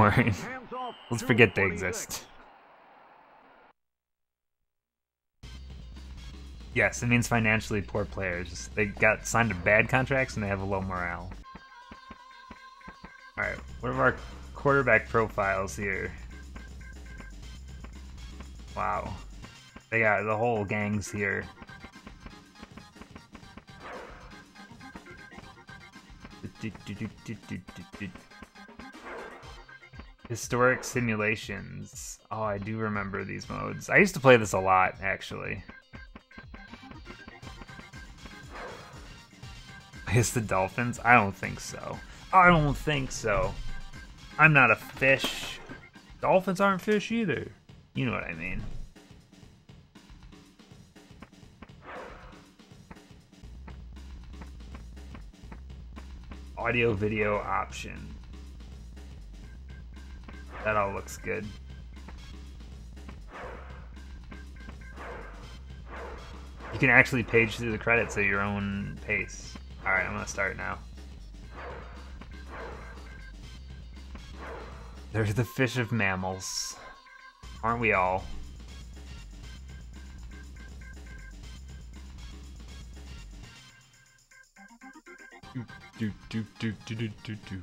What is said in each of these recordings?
boring. Let's forget they exist. Yes, it means financially poor players. They got signed to bad contracts and they have a low morale. Alright, what are our quarterback profiles here? Wow. They got the whole gangs here. Historic simulations. Oh, I do remember these modes. I used to play this a lot, actually. Is the dolphins? I don't think so. I don't think so. I'm not a fish. Dolphins aren't fish either. You know what I mean. Audio video option. That all looks good. You can actually page through the credits at your own pace. Alright, I'm gonna start now. They're the fish of mammals. Aren't we all? Do, do, do, do, do, do, do.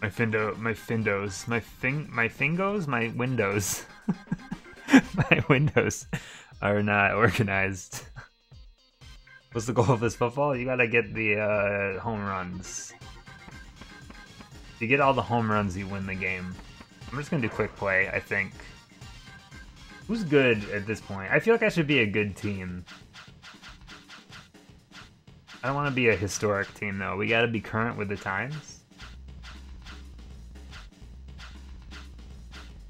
My findo, my findos, my fing, my fingos, my windows, my windows are not organized. What's the goal of this football? You gotta get the uh, home runs. If you get all the home runs, you win the game. I'm just gonna do quick play, I think. Who's good at this point? I feel like I should be a good team. I don't want to be a historic team, though. We gotta be current with the times.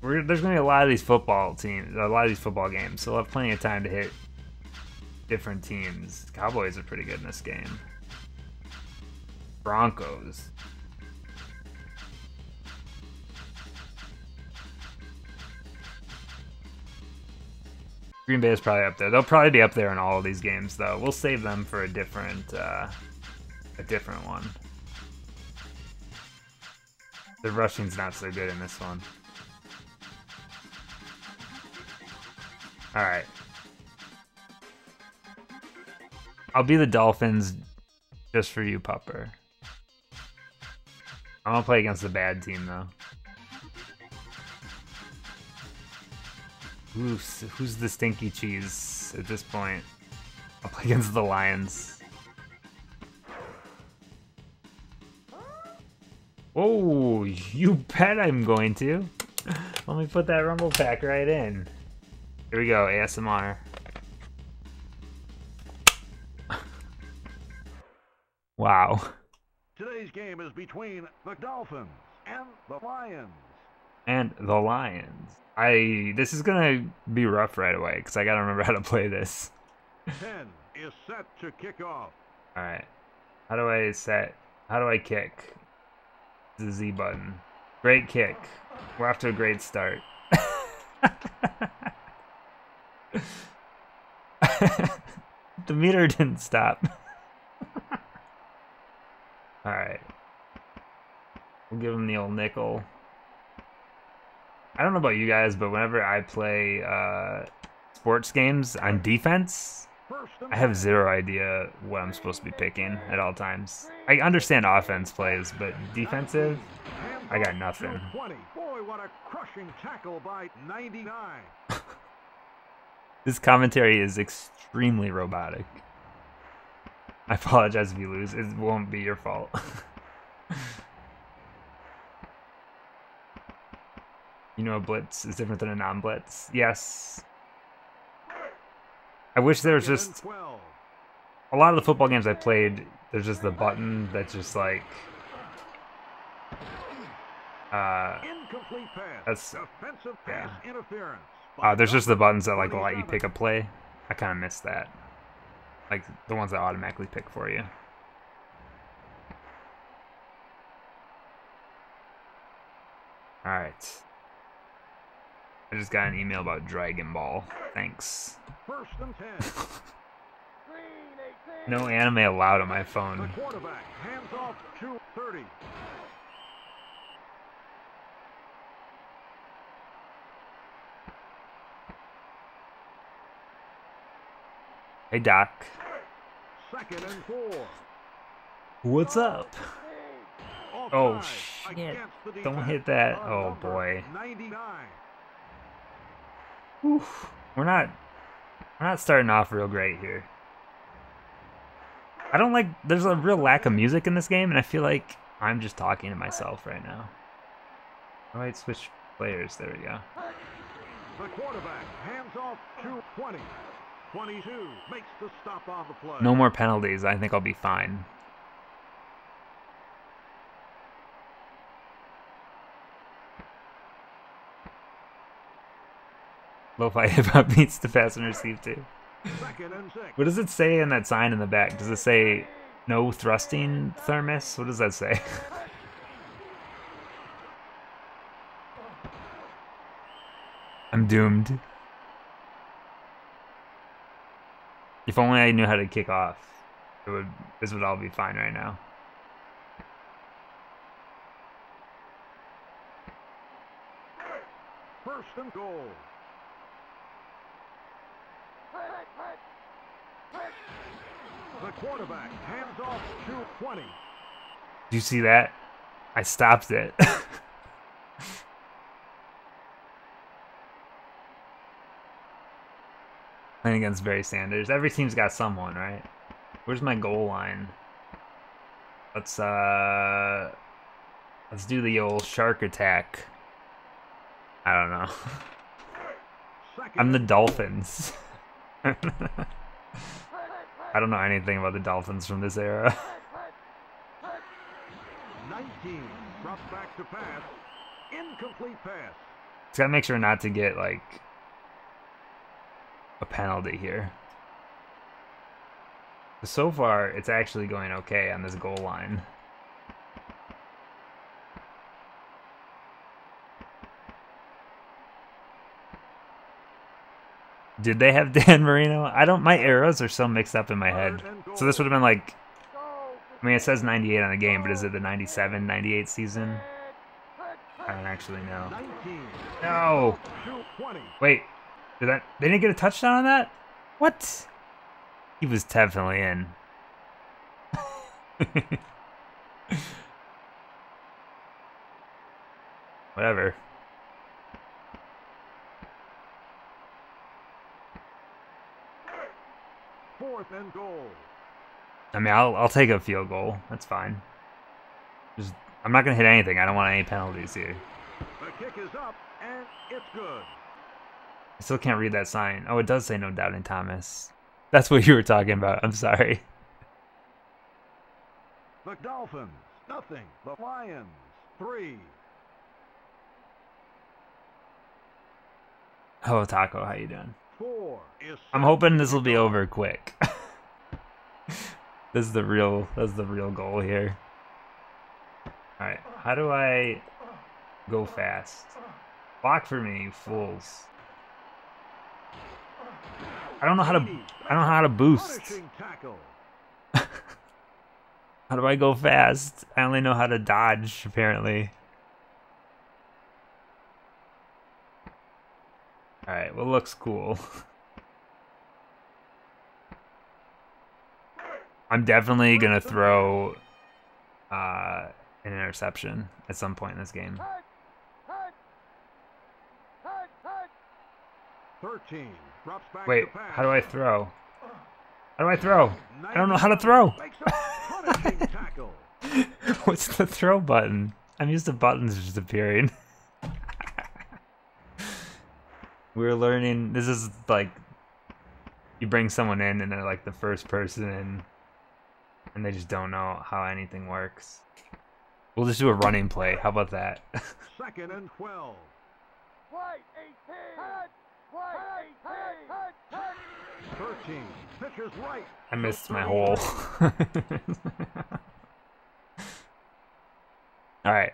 We're, there's gonna be a lot of these football teams, a lot of these football games, so we'll have plenty of time to hit different teams. Cowboys are pretty good in this game. Broncos. Green Bay is probably up there. They'll probably be up there in all of these games, though. We'll save them for a different, uh, a different one. The rushing's not so good in this one. All right. I'll be the Dolphins just for you, Pupper. I'm gonna play against the bad team though. Who's who's the stinky cheese at this point? I'll play against the Lions. Oh, you bet I'm going to. Let me put that rumble pack right in. Here we go, ASMR. wow. Today's game is between the Dolphins and the Lions. And the Lions. I this is gonna be rough right away because I gotta remember how to play this. Ten is set to kick off. All right. How do I set? How do I kick? The Z button. Great kick. We're off to a great start. the meter didn't stop. All right. We'll give him the old nickel. I don't know about you guys, but whenever I play uh, sports games on defense, I have zero idea what I'm supposed to be picking at all times. I understand offense plays, but defensive, I got nothing. Boy, what a crushing tackle by 99. This commentary is extremely robotic. I apologize if you lose. It won't be your fault. You know a blitz is different than a non-blitz. Yes. I wish there was just a lot of the football games I played. There's just the button that's just like. Uh, that's yeah. Uh, there's just the buttons that like let you pick a play. I kind of miss that. Like the ones that automatically pick for you. All right. I just got an email about Dragon Ball. Thanks. no anime allowed on my phone. Hey, Doc. Second and four. What's up? Oh, shit. Don't hit that. Oh, boy. Oof. We're not we're not starting off real great here. I don't like there's a real lack of music in this game and I feel like I'm just talking to myself right now. I might switch players. There we go. The quarterback hands off to 20. 22 makes the stop on the play. No more penalties. I think I'll be fine. Lo-fi hip-hop beats to pass and receive too. Second and six. What does it say in that sign in the back? Does it say no thrusting thermos? What does that say? I'm doomed. If only I knew how to kick off. It would this would all be fine right now. First and goal. The quarterback hands off to 20. Do you see that? I stopped it. Playing against Barry Sanders. Every team's got someone, right? Where's my goal line? Let's uh let's do the old shark attack. I don't know. I'm the Dolphins. I don't know anything about the Dolphins from this era. 19. Drops back to pass. Incomplete pass. Just gotta make sure not to get like a penalty here. So far, it's actually going okay on this goal line. Did they have Dan Marino? I don't. My arrows are so mixed up in my head. So this would have been like. I mean, it says 98 on the game, but is it the 97, 98 season? I don't actually know. 19. No. Wait, did that? They didn't get a touchdown on that? What? He was definitely in. Whatever. Fourth and goal. I mean, I'll I'll take a field goal. That's fine. Just I'm not gonna hit anything. I don't want any penalties here. The kick is up, and it's good. I still can't read that sign. Oh, it does say no doubting Thomas. That's what you were talking about. I'm sorry. The Dolphins, nothing. The Lions, three. Hello, Taco. How you doing? Four. I'm hoping this will be over quick. this is the real that's the real goal here. Alright, how do I go fast? Block for me, you fools. I don't know how to I don't know how to boost. How do I go fast? I only know how to dodge, apparently. Alright, well looks cool. I'm definitely gonna throw uh, an interception at some point in this game. 13 drops back Wait, how do I throw? How do I throw? I don't know how to throw. Makes a punishing tackle. What's the throw button? I'm used to buttons just appearing. We're learning. This is like you bring someone in and they're like the first person in, and they just don't know how anything works. We'll just do a running play. How about that? Second and 12. White 18! Hut! White 18! Hut! 13 pitches right. I missed my hole. All right.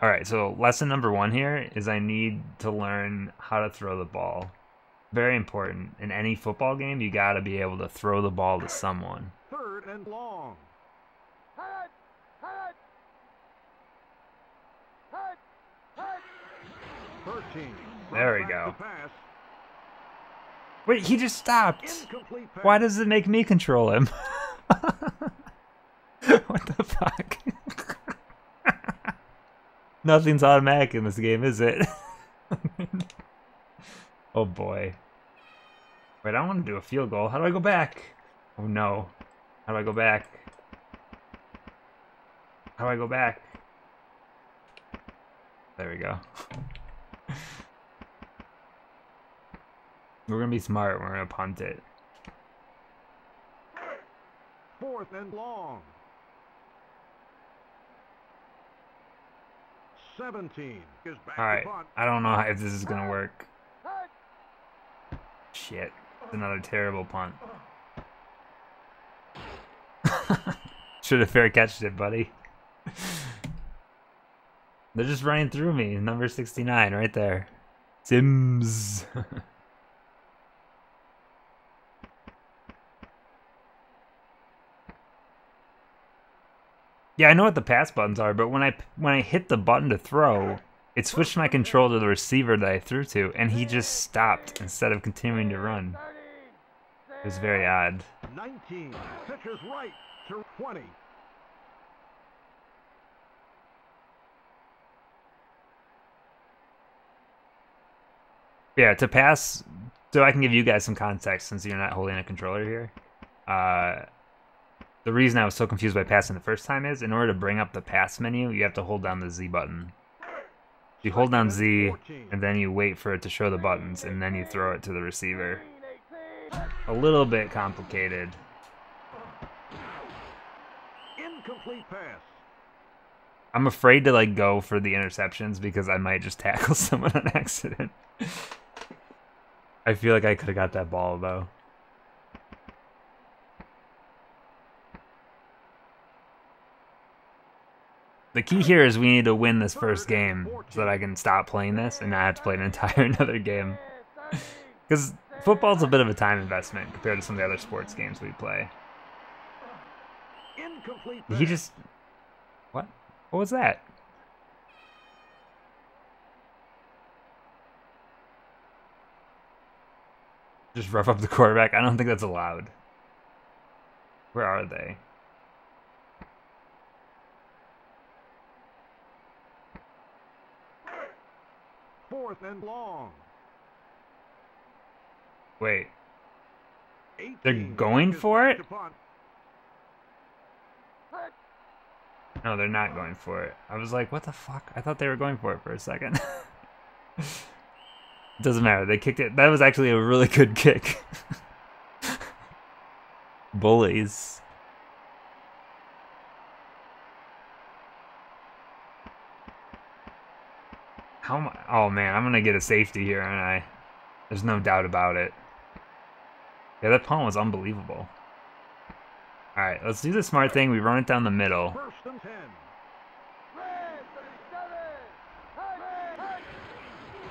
All right, so lesson number one here is I need to learn how to throw the ball. Very important. In any football game, you got to be able to throw the ball to someone. Third and long. Hut! Hut! Hut! Hut! 13. There we go. Wait, he just stopped. Why does it make me control him? what the fuck? Nothing's automatic in this game, is it? oh boy. Wait, I want to do a field goal. How do I go back? Oh no. How do I go back? How do I go back? There we go. We're gonna be smart. We're gonna punt it. Fourth and long. 17 is back All right. I don't know if this is gonna work. Shit. It's another terrible punt. Should have fair catched it, buddy. They're just running through me. Number 69 right there. Sims. yeah, I know what the pass buttons are, but when I when I hit the button to throw, it switched my control to the receiver that I threw to, and he just stopped instead of continuing to run. 30. It was very odd. 19 pitches right to 20. Yeah, to pass, so I can give you guys some context since you're not holding a controller here. Uh, the reason I was so confused by passing the first time is in order to bring up the pass menu, you have to hold down the Z button. You hold down Z, and then you wait for it to show the buttons, and then you throw it to the receiver. A little bit complicated. Incomplete pass. I'm afraid to like go for the interceptions because I might just tackle someone on accident. I feel like I could have got that ball though. The key here is we need to win this first game so that I can stop playing this and not have to play an entire another game. Because football's a bit of a time investment compared to some of the other sports games we play. Did he just. What? What was that? Just rough up the quarterback? I don't think that's allowed. Where are they? Fourth and long. Wait. They're going for it? to punt. Punt. No, they're not going for it. I was like, what the fuck? I thought they were going for it for a second. Doesn't matter. They kicked it. That was actually a really good kick. Bullies. How am I? Oh man, I'm gonna get a safety here, aren't I? There's no doubt about it. Yeah, that punt was unbelievable. All right, let's do the smart thing. We run it down the middle. First and 10. Red 37. Punt. Punt.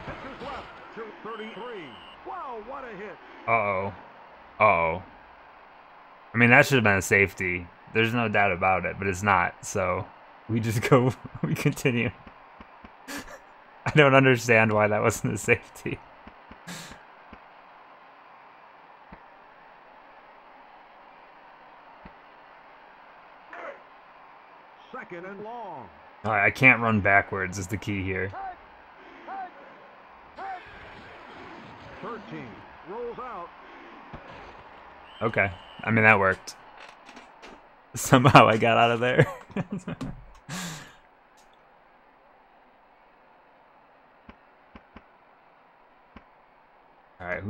Pitches left to 33. Wow, what a hit. Uh oh. Uh oh. I mean, that should have been a safety. There's no doubt about it, but it's not. So we just go, we continue. I don't understand why that wasn't a safety. Second and long. All right, I can't run backwards, is the key here. Punt. Punt. Punt. 13. Rolls out. Okay. I mean, that worked. Somehow I got out of there.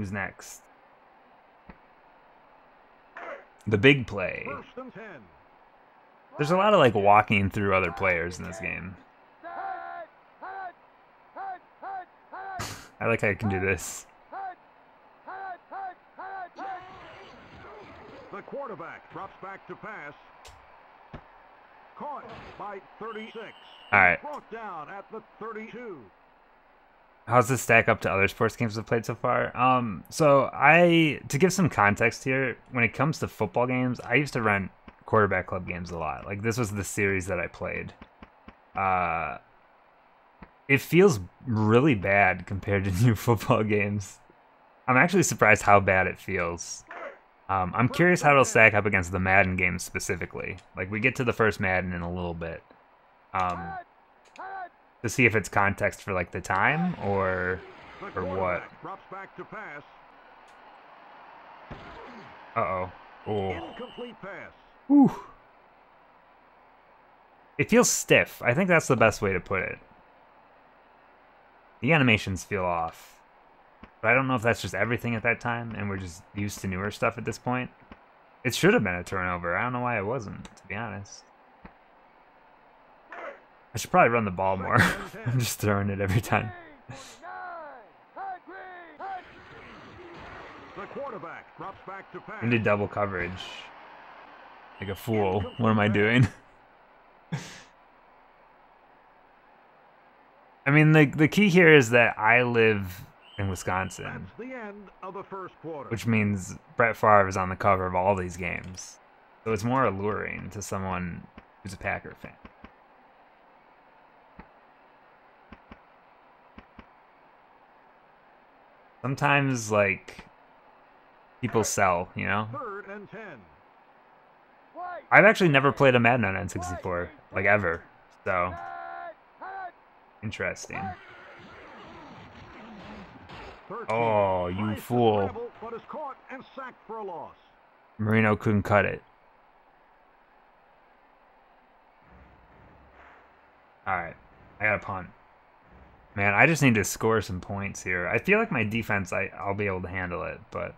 who's next? The big play. First and 10. There's a lot of like walking through other players in this game. I like how I can do this. The quarterback drops back to pass. Caught by 36. All right. Brought down at the 32. How's this stack up to other sports games I've played so far? Um, so I to give some context here, when it comes to football games, I used to run quarterback club games a lot. Like this was the series that I played. Uh, it feels really bad compared to new football games. I'm actually surprised how bad it feels. Um, I'm curious how it'll stack up against the Madden games specifically. Like we get to the first Madden in a little bit. Um, to see if it's context for like the time or Or what? Drops back to pass. uh oh. Oh. Incomplete pass. Whew. It feels stiff. I think that's the best way to put it. The animations feel off. But I don't know if that's just everything at that time and we're just used to newer stuff at this point. It should have been a turnover. I don't know why it wasn't, to be honest. I should probably run the ball more. I'm just throwing it every time. green, nine, head, green, head, The quarterback drops back to pass. Into double coverage. Like a fool. What am I doing? I mean, the the key here is that I live in Wisconsin, That's the end of the first quarter. which means Brett Favre is on the cover of all these games. So it's more alluring to someone who's a Packer fan. Sometimes, like, people sell, you know? Third and ten. white, I've actually never played a Madden on N64, like ever. So, head, head, interesting. Oh, you fool. scramble, But is caught and sacked for a loss. Marino couldn't cut it. Alright, I got a punt. Man, I just need to score some points here. I feel like my defense, I, I'll be able to handle it, but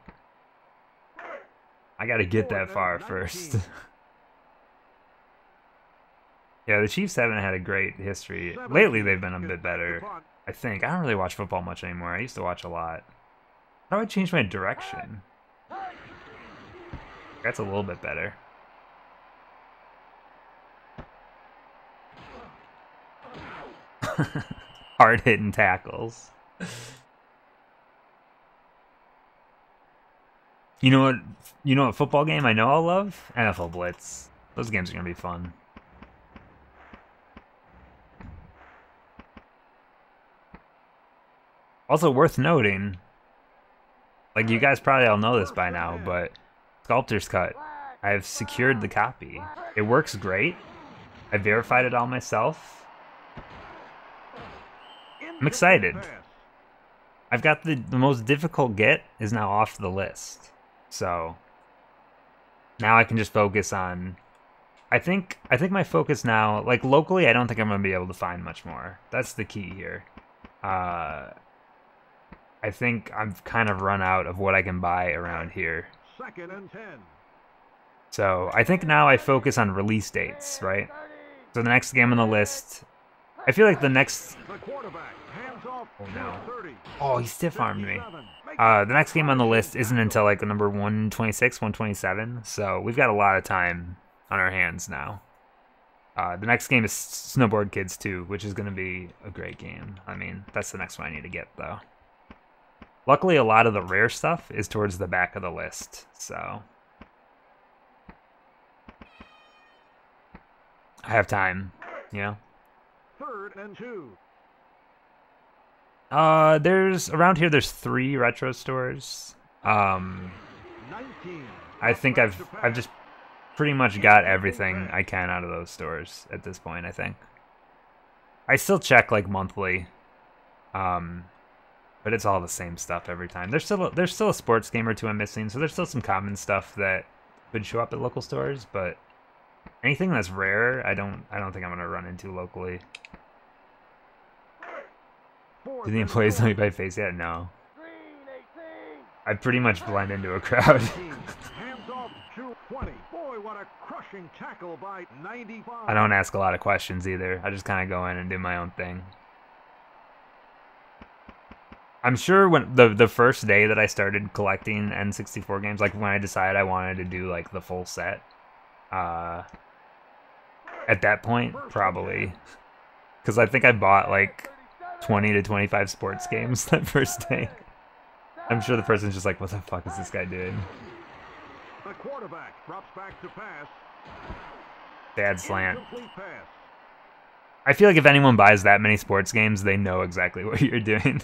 I got to get that far first. yeah, the Chiefs haven't had a great history. Lately, they've been a bit better. I think. I don't really watch football much anymore. I used to watch a lot. How do I change my direction? That's a little bit better. Hard hitting tackles. You know what? You know what football game I know I'll love? NFL Blitz. Those games are gonna be fun. Also worth noting, like you guys probably all know this by now, but Sculptor's Cut, I have secured the copy. It works great. I verified it all myself. I'm excited. I've got the the most difficult get is now off the list. So now I can just focus on I think I think my focus now like locally I don't think I'm going to be able to find much more. That's the key here. Uh I think I've kind of run out of what I can buy around here. Second and ten. So I think now I focus on release dates, right? So the next game on the list, I feel like the next The quarterback hands off. Oh, no. oh he stiff armed me. Uh, the next game on the list isn't until like number 126, 127. So we've got a lot of time on our hands now. Uh, the next game is Snowboard Kids 2, which is going to be a great game. I mean, that's the next one I need to get though. Luckily, a lot of the rare stuff is towards the back of the list, so I have time. You know. Third and two. Uh, there's around here. There's three retro stores. Um, 19. I think I've I've just pretty much got everything I can out of those stores at this point. I think. I still check like monthly, um, but it's all the same stuff every time. There's still a, there's still a sports game or two I'm missing, so there's still some common stuff that could show up at local stores, but anything that's rare, I don't I don't think I'm gonna run into locally. Do the employees know me by face yet? No. I pretty much blend into a crowd. 19. Hands off to 20. Boy, what a crushing tackle by 95. I don't ask a lot of questions either. I just kind of go in and do my own thing. I'm sure when the the first day that I started collecting N64 games, like when I decided I wanted to do like the full set, uh, at that point probably, because I think I bought like 20 to 25 sports games that first day. I'm sure the person's just like, "What the fuck is this guy doing?" The quarterback drops back to pass. Bad slant. I feel like if anyone buys that many sports games, they know exactly what you're doing.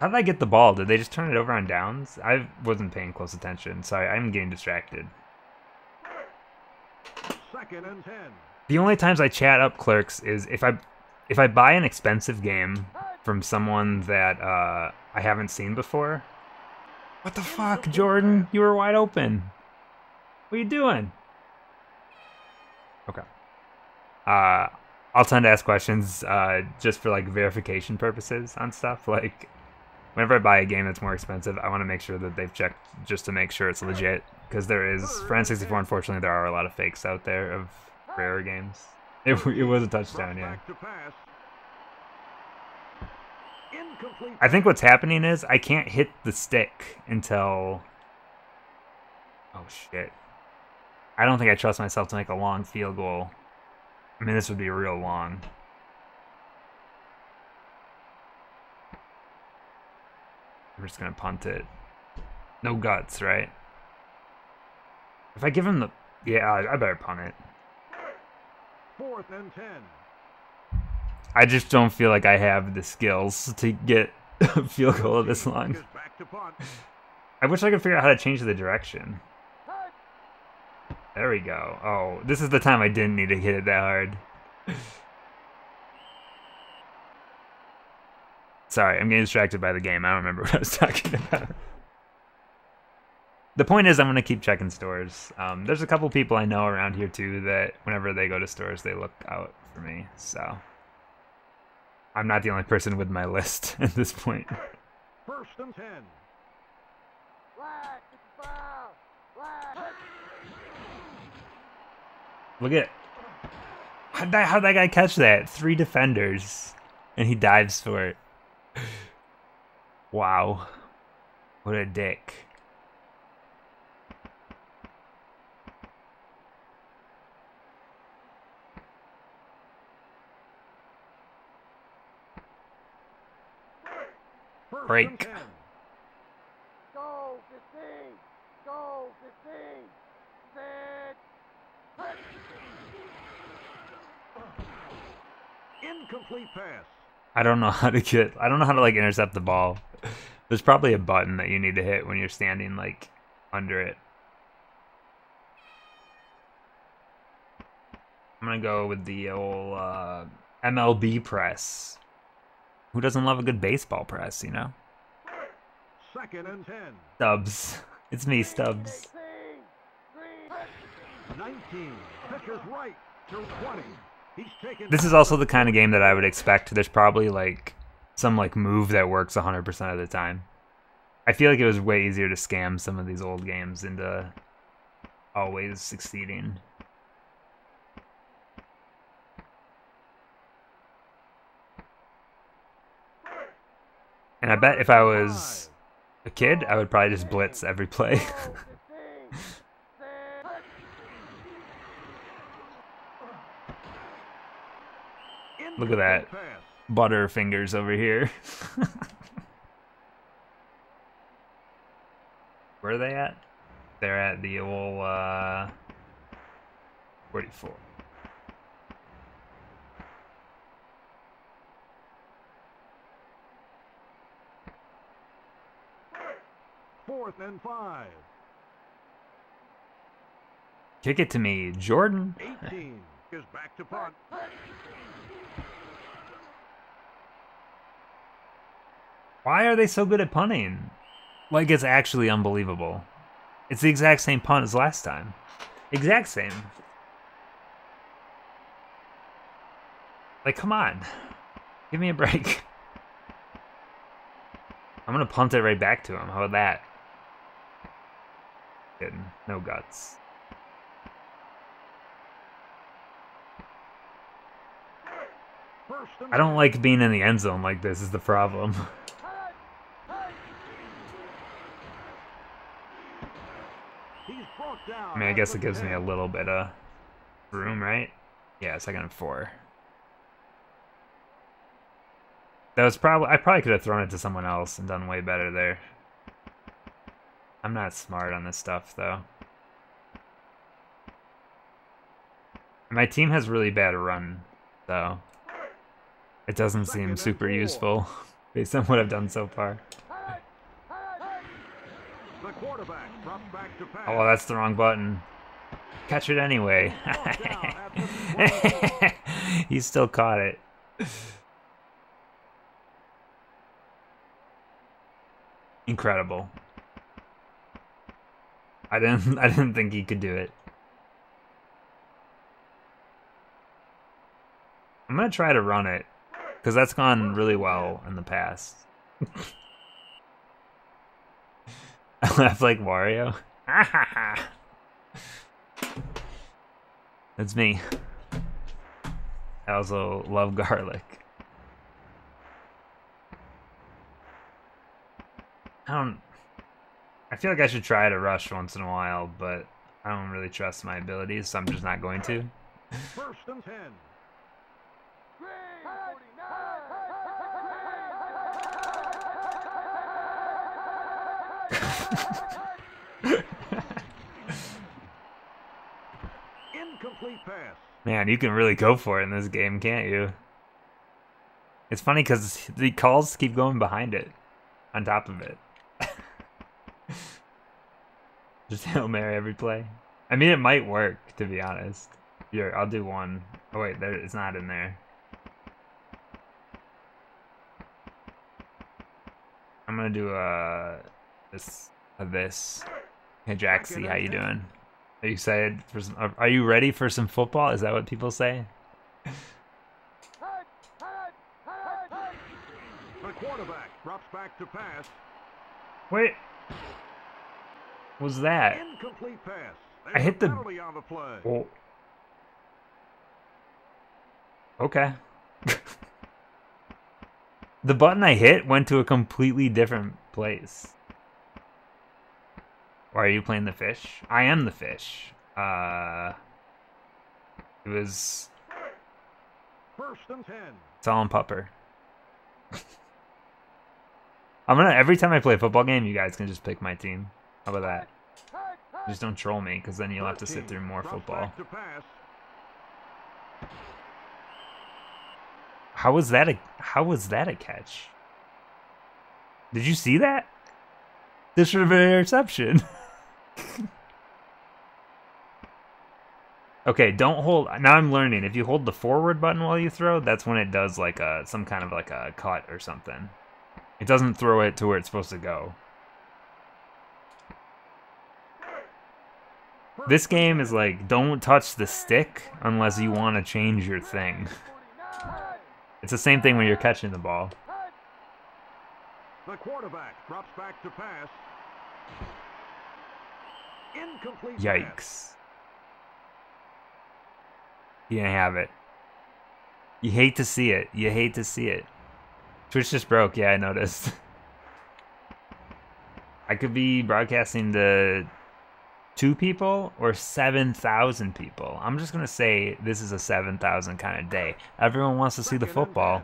How did I get the ball? Did they just turn it over on downs? I wasn't paying close attention. Sorry, I'm getting distracted. Second and 10. The only times I chat up clerks is if I if I buy an expensive game from someone that uh, I haven't seen before. What the fuck, Jordan? You were wide open. What are you doing? Okay. Uh, I'll tend to ask questions uh, just for like verification purposes on stuff. Like, whenever I buy a game that's more expensive, I want to make sure that they've checked just to make sure it's legit. Because there is, for N64, unfortunately, there are a lot of fakes out there of rare games. It, it was a touchdown, yeah. back to pass. Incomplete. I think what's happening is I can't hit the stick until. Oh shit. I don't think I trust myself to make a long field goal. I mean, this would be real long. I'm just gonna punt it. No guts, right? If I give him the. Yeah, I I better punt it. Fourth and 10. I just don't feel like I have the skills to get a field goal this long. Is back to punt. I wish I could figure out how to change the direction. There we go. Oh, this is the time I didn't need to hit it that hard. Sorry, I'm getting distracted by the game. I don't remember what I was talking about. The point is, I'm going to keep checking stores. Um, there's a couple people I know around here too that whenever they go to stores, they look out for me. So I'm not the only person with my list at this point. First and 10. Flag. It's a foul. Flag. Look at how'd that, how'd that guy catch that? Three defenders, and he dives for it. Wow, what a dick! First Break. Go 15. Go 15. Set. Incomplete pass. I don't know how to get. I don't know how to like intercept the ball. There's probably a button that you need to hit when you're standing like under it. I'm gonna go with the old uh, MLB press. Who doesn't love a good baseball press, you know? Second and 10. Stubbs. It's me, Stubbs. 19. Pitcher's right to 20. He's taken. This is also the kind of game that I would expect. There's probably like some like move that works 100% of the time. I feel like it was way easier to scam some of these old games into always succeeding. And I bet if I was a kid, I would probably just blitz every play. Go 15. Set. Touch. Look at that. Butterfingers over here. Where are they at? They're at the old uh 44. Fourth and 5. Kick it to me, Jordan. 18 is back to punt. Why are they so good at punting? Like it's actually unbelievable. It's the exact same punt as last time. Exact same. Like come on. Give me a break. I'm gonna punt it right back to him. How about that? No guts. I don't like being in the end zone like this is the problem. I mean, I guess it gives me a little bit of room, right? Yeah, second and four. That was probably I probably could have thrown it to someone else and done way better there. I'm not smart on this stuff though. My team has really bad run, though. It doesn't seem super useful based on what I've done so far. The quarterback drops back to pass. Oh, well, that's the wrong button. Catch it anyway. Brought down at the 20. he still caught it. Incredible. I didn't I didn't think he could do it. I'm gonna try to run it because that's gone really well in the past. I laugh like Wario. That's me. I also love garlic. I don't. I feel like I should try to rush once in a while, but I don't really trust my abilities, so I'm just not going to. First and 10. Incomplete pass. Man, you can really go for it in this game, can't you? It's funny because the calls keep going behind it, on top of it. Just Hail Mary every play. I mean, it might work, to be honest. Here, I'll do one. Oh, wait, there, it's not in there. I'm gonna do a this a this. Hey Jaxie, how you doing? Are you excited for some? Are, are you ready for some football? Is that what people say? The quarterback drops back to pass. Wait, was that? I hit the- on the play. Oh. Okay. the button I hit went to a completely different place. Or are you playing the fish? I am the fish. Uh, it was First and 10. Solemn Pupper. I'm gonna every time I play a football game, you guys can just pick my team. How about that? Just don't troll me, because then you'll have to sit through more football. back to pass. How was that a how was that a catch? Did you see that? This should have been an interception. okay, don't hold now I'm learning. If you hold the forward button while you throw, that's when it does like a some kind of like a cut or something. It doesn't throw it to where it's supposed to go. This game is like don't touch the stick unless you want to change your thing. It's the same thing when you're catching the ball. The quarterback drops back to pass. Incomplete pass. Yikes. You didn't have it. You hate to see it. You hate to see it. Twitch just broke. Yeah, I noticed. I could be broadcasting to two people or 7,000 people. I'm just going to say this is a 7,000 kind of day. Everyone wants to see the football.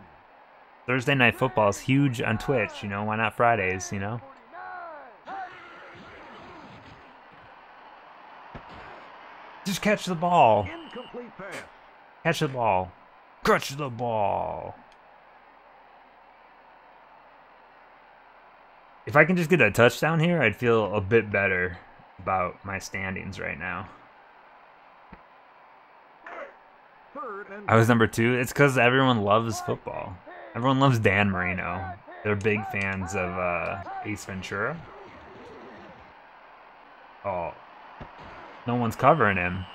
Thursday night football is huge on Twitch, you know? Why not Fridays, you know? Just catch the ball. Catch the ball. Catch the ball. If I can just get a touchdown here, I'd feel a bit better about my standings right now. I was number two. It's because everyone loves football. Everyone loves Dan Marino. They're big fans of uh, Ace Ventura. Oh, no one's covering him.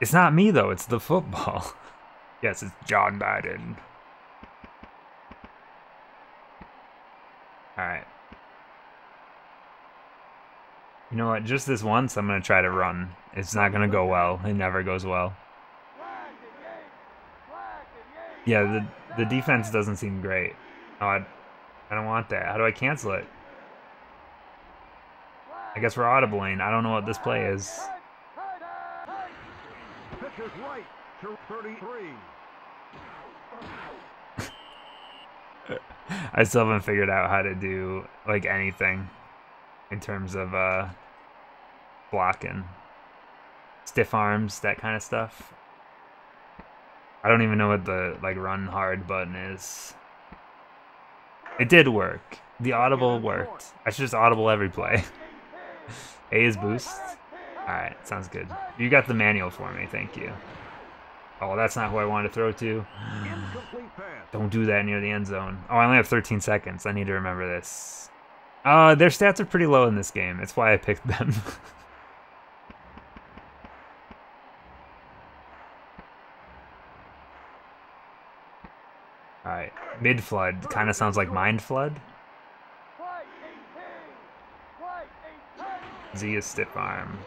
It's not me though. It's the football. yes, it's John Madden. All right. You know what? Just this once, I'm gonna try to run. It's not gonna go well. It never goes well. Yeah, the the defense doesn't seem great. Oh, I, I don't want that. How do I cancel it? I guess we're audibling. I don't know what this play is. pitches right to 33. I still haven't figured out how to do like anything in terms of uh blocking. Stiff arms, that kind of stuff. I don't even know what the like run hard button is. It did work. The audible worked. I should just audible every play. A is boost. Alright, sounds good. You got the manual for me, thank you. Oh, that's not who I wanted to throw to. Don't do that near the end zone. Oh, I only have 13 seconds. I need to remember this. Uh, their stats are pretty low in this game. That's why I picked them. Alright, mid flood kind of sounds like mind flood. Flight 18. Flight 18. Z is stiff arm.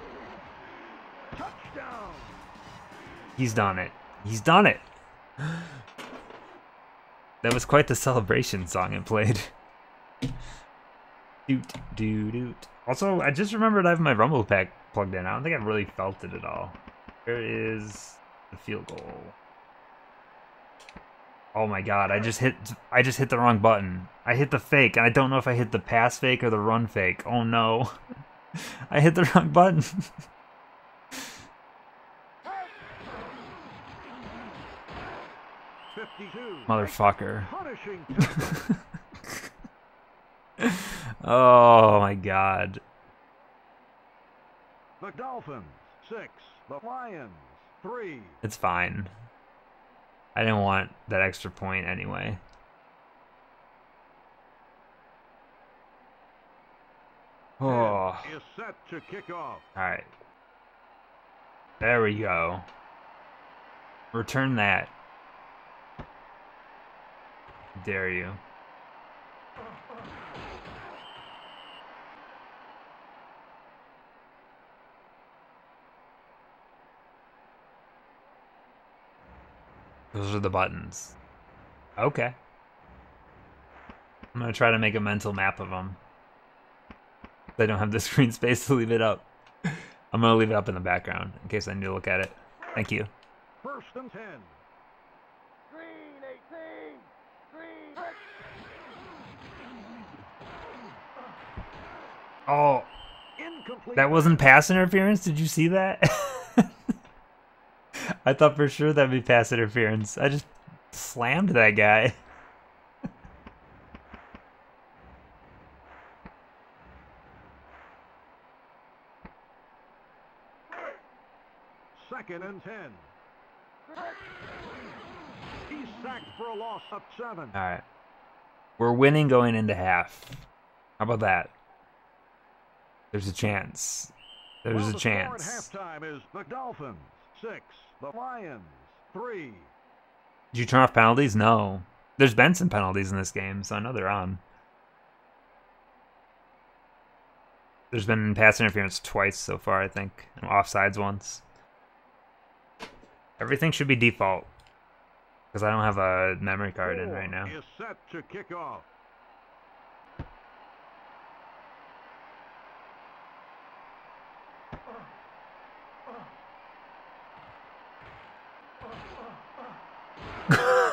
He's done it. He's done it. That was quite the celebration song it played. Doot doot doot. Also, I just remembered I have my rumble pack plugged in. I don't think I've really felt it at all. Where is the field goal? Oh my god, I just hit I just hit the wrong button. I hit the fake, and I don't know if I hit the pass fake or the run fake. Oh no. I hit the wrong button. Motherfucker. Oh my god. the Dolphins, six. The Lions, three. It's fine. I didn't want that extra point anyway. Oh, Is set to kick off. alright. There we go. Return that. Dare you. Those are the buttons. Okay. I'm gonna try to make a mental map of them. I don't have the screen space to leave it up. I'm gonna leave it up in the background in case I need to look at it. Thank you. First and ten. Green 18. Green. Oh, Incomplete. that wasn't pass interference. Did you see that? I thought for sure that'd be pass interference. I just slammed that guy. Second and ten. He's sacked for a loss of seven. All right. We're winning going into half. How about that? There's a chance. There's Well, a the score at chance. halftime is the Dolphins, six. The Lions, three. Did you turn off penalties? No. There's been some penalties in this game, so I know they're on. There's been pass interference twice so far, I think. and Offsides once. Everything should be default. Because I don't have a memory card in right now. Is set to kick off.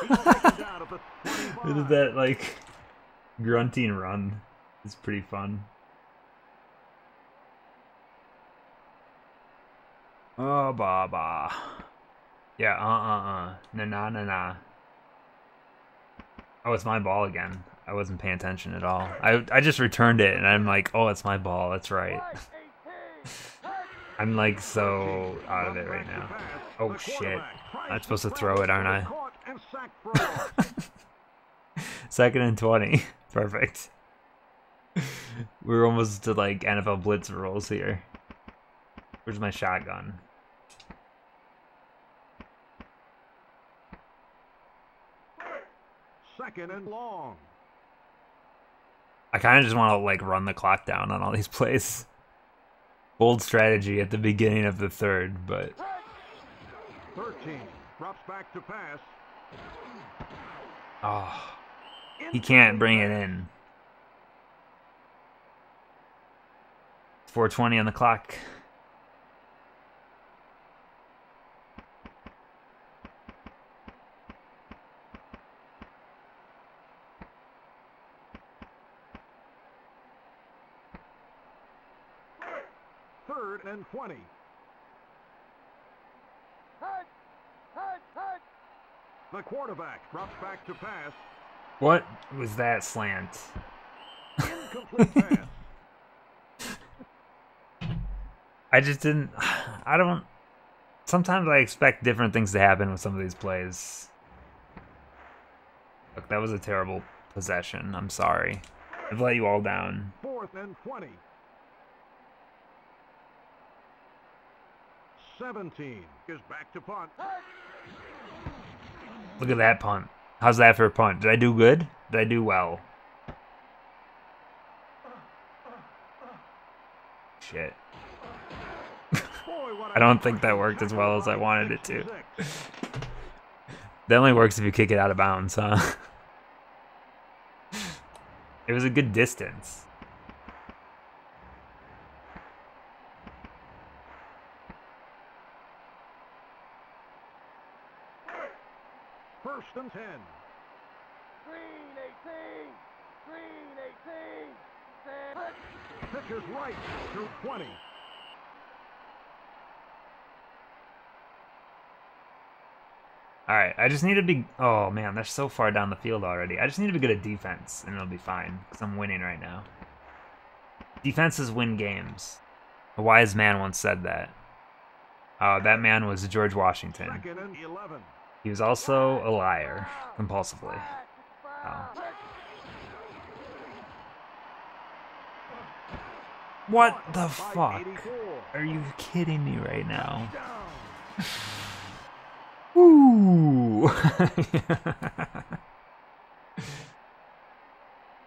He's taken down at the Look at that, like, grunting run. It's pretty fun. Oh, Baba. Yeah, uh uh uh. Na na na na. Oh, it's my ball again. I wasn't paying attention at all. I, I just returned it and I'm like, oh, it's my ball. That's right. I'm like so out of it right now. Oh, shit. I'm supposed to throw it, aren't I? Caught and sacked for a loss. Second and 20. Perfect. We're almost to like NFL blitz rules here. Where's my shotgun? Second and long. I kind of just want to like run the clock down on all these plays. Bold strategy at the beginning of the third, but 13. Drops back to pass. oh, he can't bring it in. 420 on the clock. Third and 20. Hut. Hut. Hut. The quarterback drops back to pass. What was that slant? I just didn't. I don't. Sometimes I expect different things to happen with some of these plays. Look, that was a terrible possession. I'm sorry. I've let you all down. Fourth and 20. 17 is back to punt. Look at that punt. How's that for a punt? Did I do good? Did I do well? Shit. I don't think that worked as well as I wanted it to. That only works if you kick it out of bounds, huh? it was a good distance. First and 10. Green 18. Green 18. Stand. Pitcher's right through 20. All right, I just need to be. Oh man, they're so far down the field already. I just need to be good at defense, and it'll be fine because I'm winning right now. Defenses win games. A wise man once said that. Uh, that man was George Washington. Second and 11. He was also a liar, compulsively. Oh. What the fuck? Are you kidding me right now? Ooh.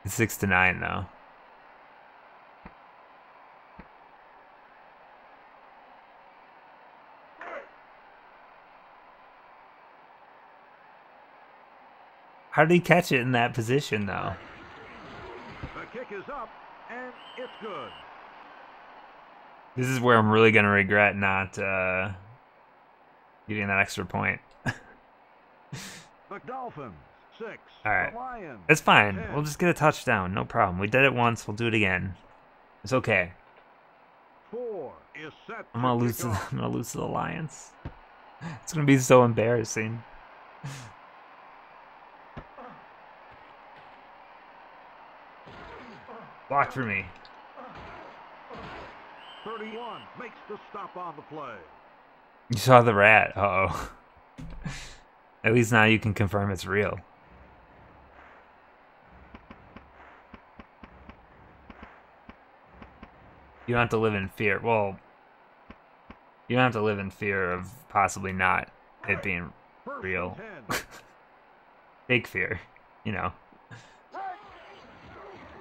six to nine though. How did he catch it in that position though? The kick is up, and it's good. This is where I'm really gonna regret not uh, getting that extra point. The Dolphins, six. All right. The Lions. It's fine. 10. We'll just get a touchdown. No problem. We did it once. We'll do it again. It's okay. Four is set. I'm gonna lose to the. I'm gonna lose to the Lions. It's gonna be so embarrassing. Block for me. 31 makes the stop on the play. You saw the rat. Uh oh. At least now you can confirm it's real. You don't have to live in fear. Well, you don't have to live in fear of possibly not it being Real. and 10. fake fear. You know.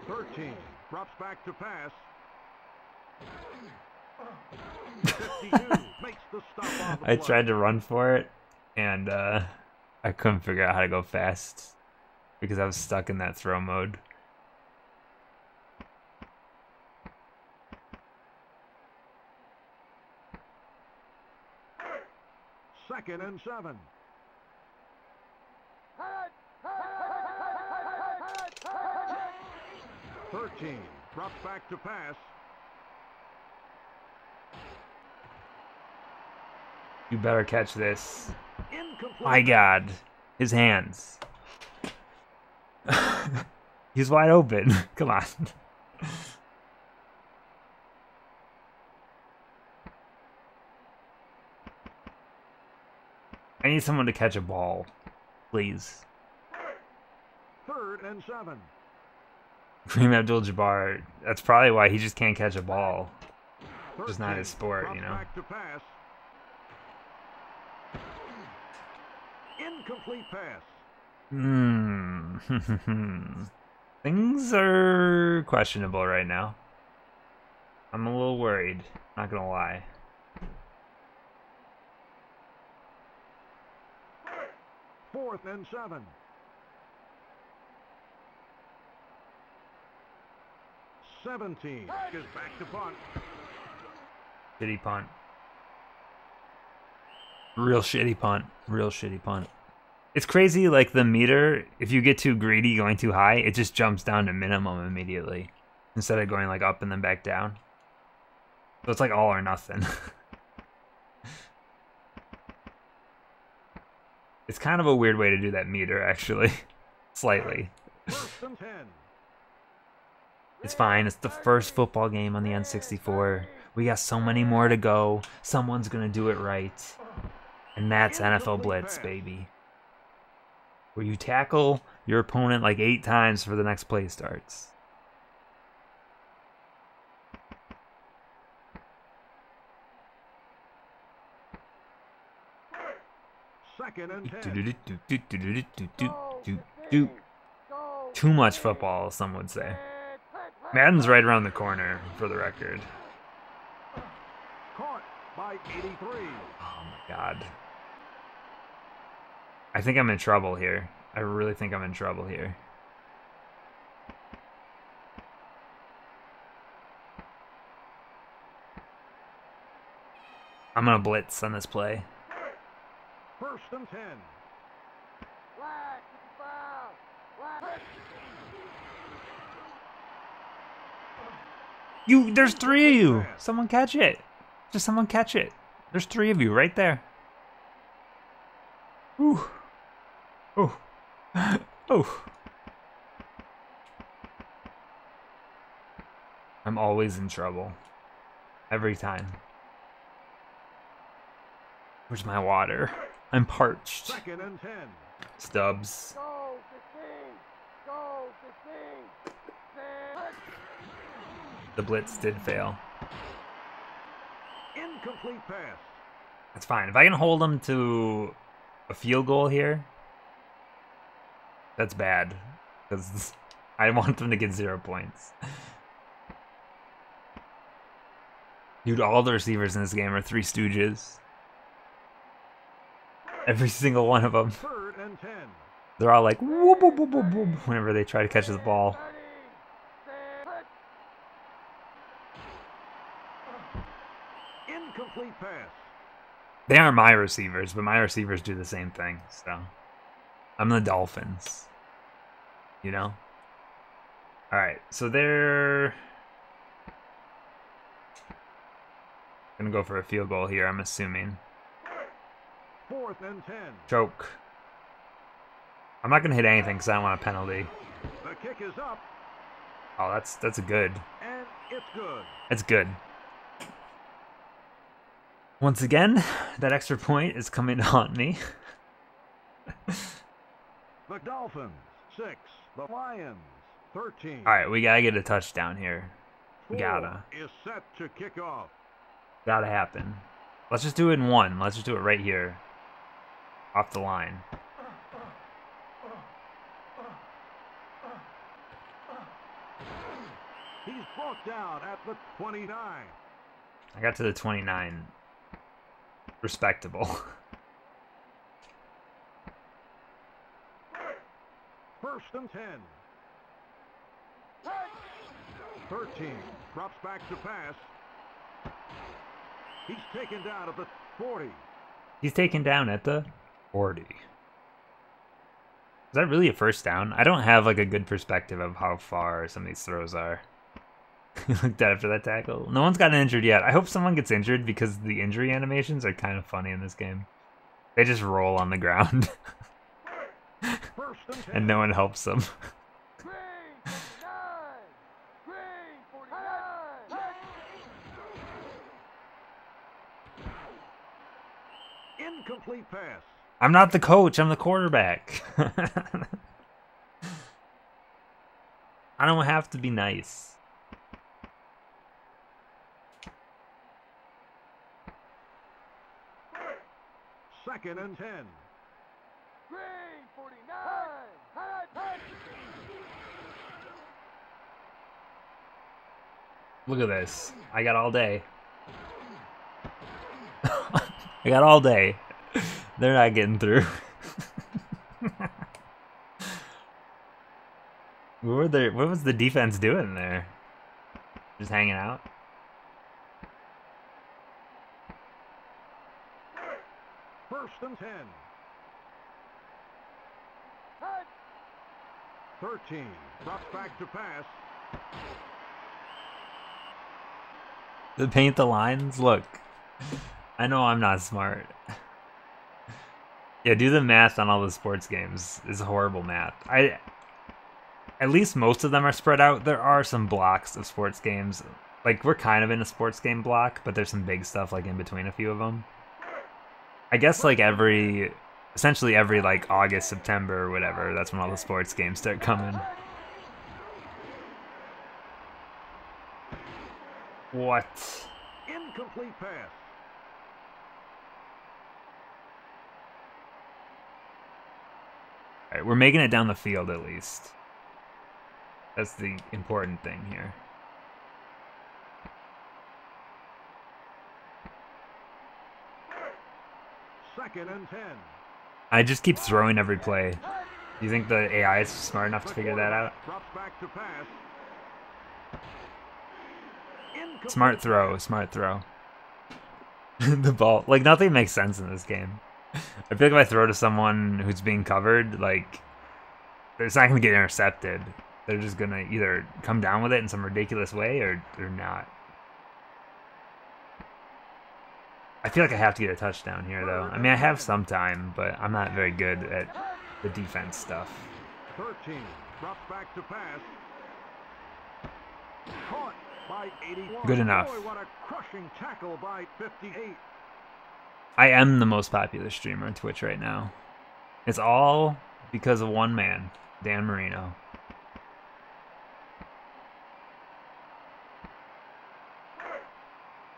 13 drops back to pass. 52 makes the stop on the I tried to run for it, and uh, I couldn't figure out how to go fast because I was stuck in that throw mode. Second and seven. 13 drops back to pass. You better catch this. Incomplete. My God, his hands. He's wide open. Come on. I need someone to catch a ball, please. Third and seven. Kareem Abdul-Jabbar. That's probably why he just can't catch a ball. Just not his sport, you know. Back to pass. Incomplete pass. Hmm. Things are questionable right now. I'm a little worried. Not gonna lie. Fourth and seven. Seventeen is back to punt. Shitty punt. Real shitty punt. Real shitty punt. It's crazy, like the meter, if you get too greedy going too high, it just jumps down to minimum immediately. Instead of going like up and then back down. So it's like all or nothing. It's kind of a weird way to do that meter, actually. Slightly. First and 10. It's fine. It's the first football game on the N64. We got so many more to go. Someone's gonna do it right. And that's NFL Blitz, baby where you tackle your opponent like eight times for the next play starts. Too much football, some would say. Madden's right around the corner, for the record. Oh my god. I think I'm in trouble here. I really think I'm in trouble here. I'm gonna blitz on this play. First and 10. Flag, foul. Flag. You, there's three of you. Someone catch it. Just someone catch it. There's three of you right there. Ooh. Ooh. oh. I'm always in trouble. Every time. Where's my water? I'm parched. Second and 10. Stubbs. Go Go The blitz did fail. Incomplete pass. That's fine. If I can hold them to a field goal here, that's bad. Because I want them to get zero points. Dude, all the receivers in this game are three stooges. Every single one of them. Third and 10. They're all like whoop, whoop, whoop, whoop, whoop, whenever they try to catch the ball. Incomplete pass. They are my receivers, but my receivers do the same thing. So I'm the Dolphins. You know? Alright, so they're gonna go for a field goal here, I'm assuming. Fourth and 10. Choke. I'm not gonna hit anything because I don't want a penalty. The kick is up, Oh, that's that's good. and it's good. That's good. Once again, that extra point is coming to haunt me. The Dolphins, 6. The Lions, 13. Alright, we gotta get a touchdown here. Four gotta. is set to kick off. Gotta happen. Let's just do it in one. Let's just do it right here. Off the line. He's brought down at the 29. I got to the 29. Respectable. First and 10. 13. Drops back to pass. He's taken down at the 40. He's taken down at the 40. Is that really a first down? I don't have like a good perspective of how far some of these throws are. Looked at after that tackle. No one's gotten injured yet. I hope someone gets injured because the injury animations are kind of funny in this game. They just roll on the ground and no one helps them. Green 49. Green 49. Incomplete pass. I'm not the coach, I'm the quarterback. I don't have to be nice. Second and 10. Green 49. Hut, hut. Look at this. I got all day. I got all day. They're not getting through. what were they, what was the defense doing there? Just hanging out? First and 10. 13. Drops back to pass. Paint the lines? Look. I know I'm not smart. yeah, do the math on all the sports games. It's horrible math. I at least most of them are spread out. There are some blocks of sports games. Like we're kind of in a sports game block, but there's some big stuff like in between a few of them. I guess like every essentially every like August, September, or whatever. That's when all the sports games start coming. What? Incomplete pass. All right, we're making it down the field at least. That's the important thing here. Second and 10. I just keep throwing every play. Do you think the AI is smart enough to figure that out? Smart throw, smart throw. the ball, like nothing makes sense in this game. I feel like if I throw to someone who's being covered, like it's not going to get intercepted. They're just going to either come down with it in some ridiculous way or, or not. I feel like I have to get a touchdown here, though. I mean, I have some time, but I'm not very good at the defense stuff. 13, back to pass. Caught by Good enough. Boy, what a crushing tackle by 58. I am the most popular streamer on Twitch right now. It's all because of one man, Dan Marino.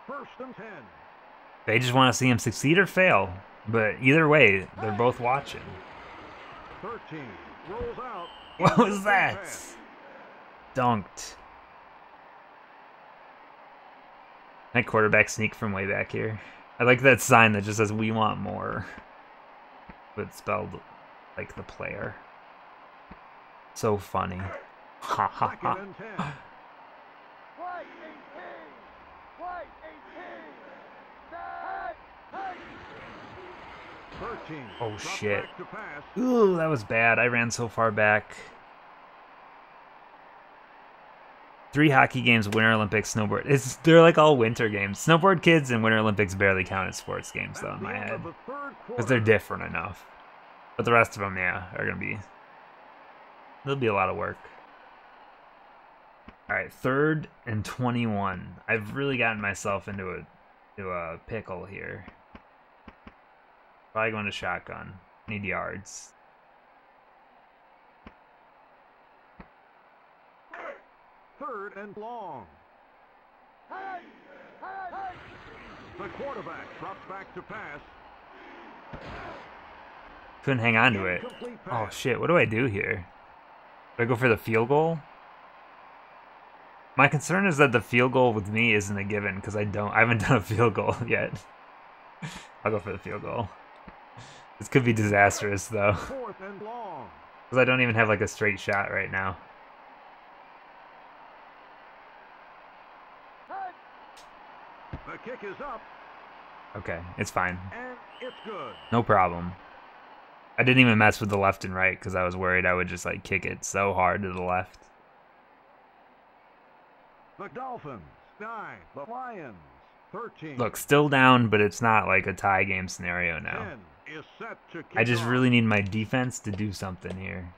First and 10. They just want to see him succeed or fail. But either way, they're both watching. 13 rolls out. What was that? Dunked. That quarterback sneak from way back here. I like that sign that just says "We want more," but spelled like the player. So funny. Ha ha ha. Oh shit. Ooh, that was bad. I ran so far back. Three hockey games, Winter Olympics, snowboard. It's they're like all winter games. Snowboard kids and Winter Olympics barely count as sports games though in my head. Because they're different enough. But the rest of them, yeah, are gonna be there'll be a lot of work. Alright, third and twenty-one. I've really gotten myself into a to a pickle here. Probably going to shotgun. Need yards. Third and long. Hey, hey. The quarterback drops back to pass. Couldn't hang on to it. Oh shit, what do I do here? Do I go for the field goal? My concern is that the field goal with me isn't a given because I don't I haven't done a field goal yet. I'll go for the field goal. This could be disastrous though. Because I don't even have like a straight shot right now. The kick is up. Okay, it's fine. It's no problem. I didn't even mess with the left and right because I was worried I would just like kick it so hard to the left. The Dolphins, 9. The Lions, 13. Look, still down, but it's not like a tie game scenario now. I just off. really need my defense to do something here.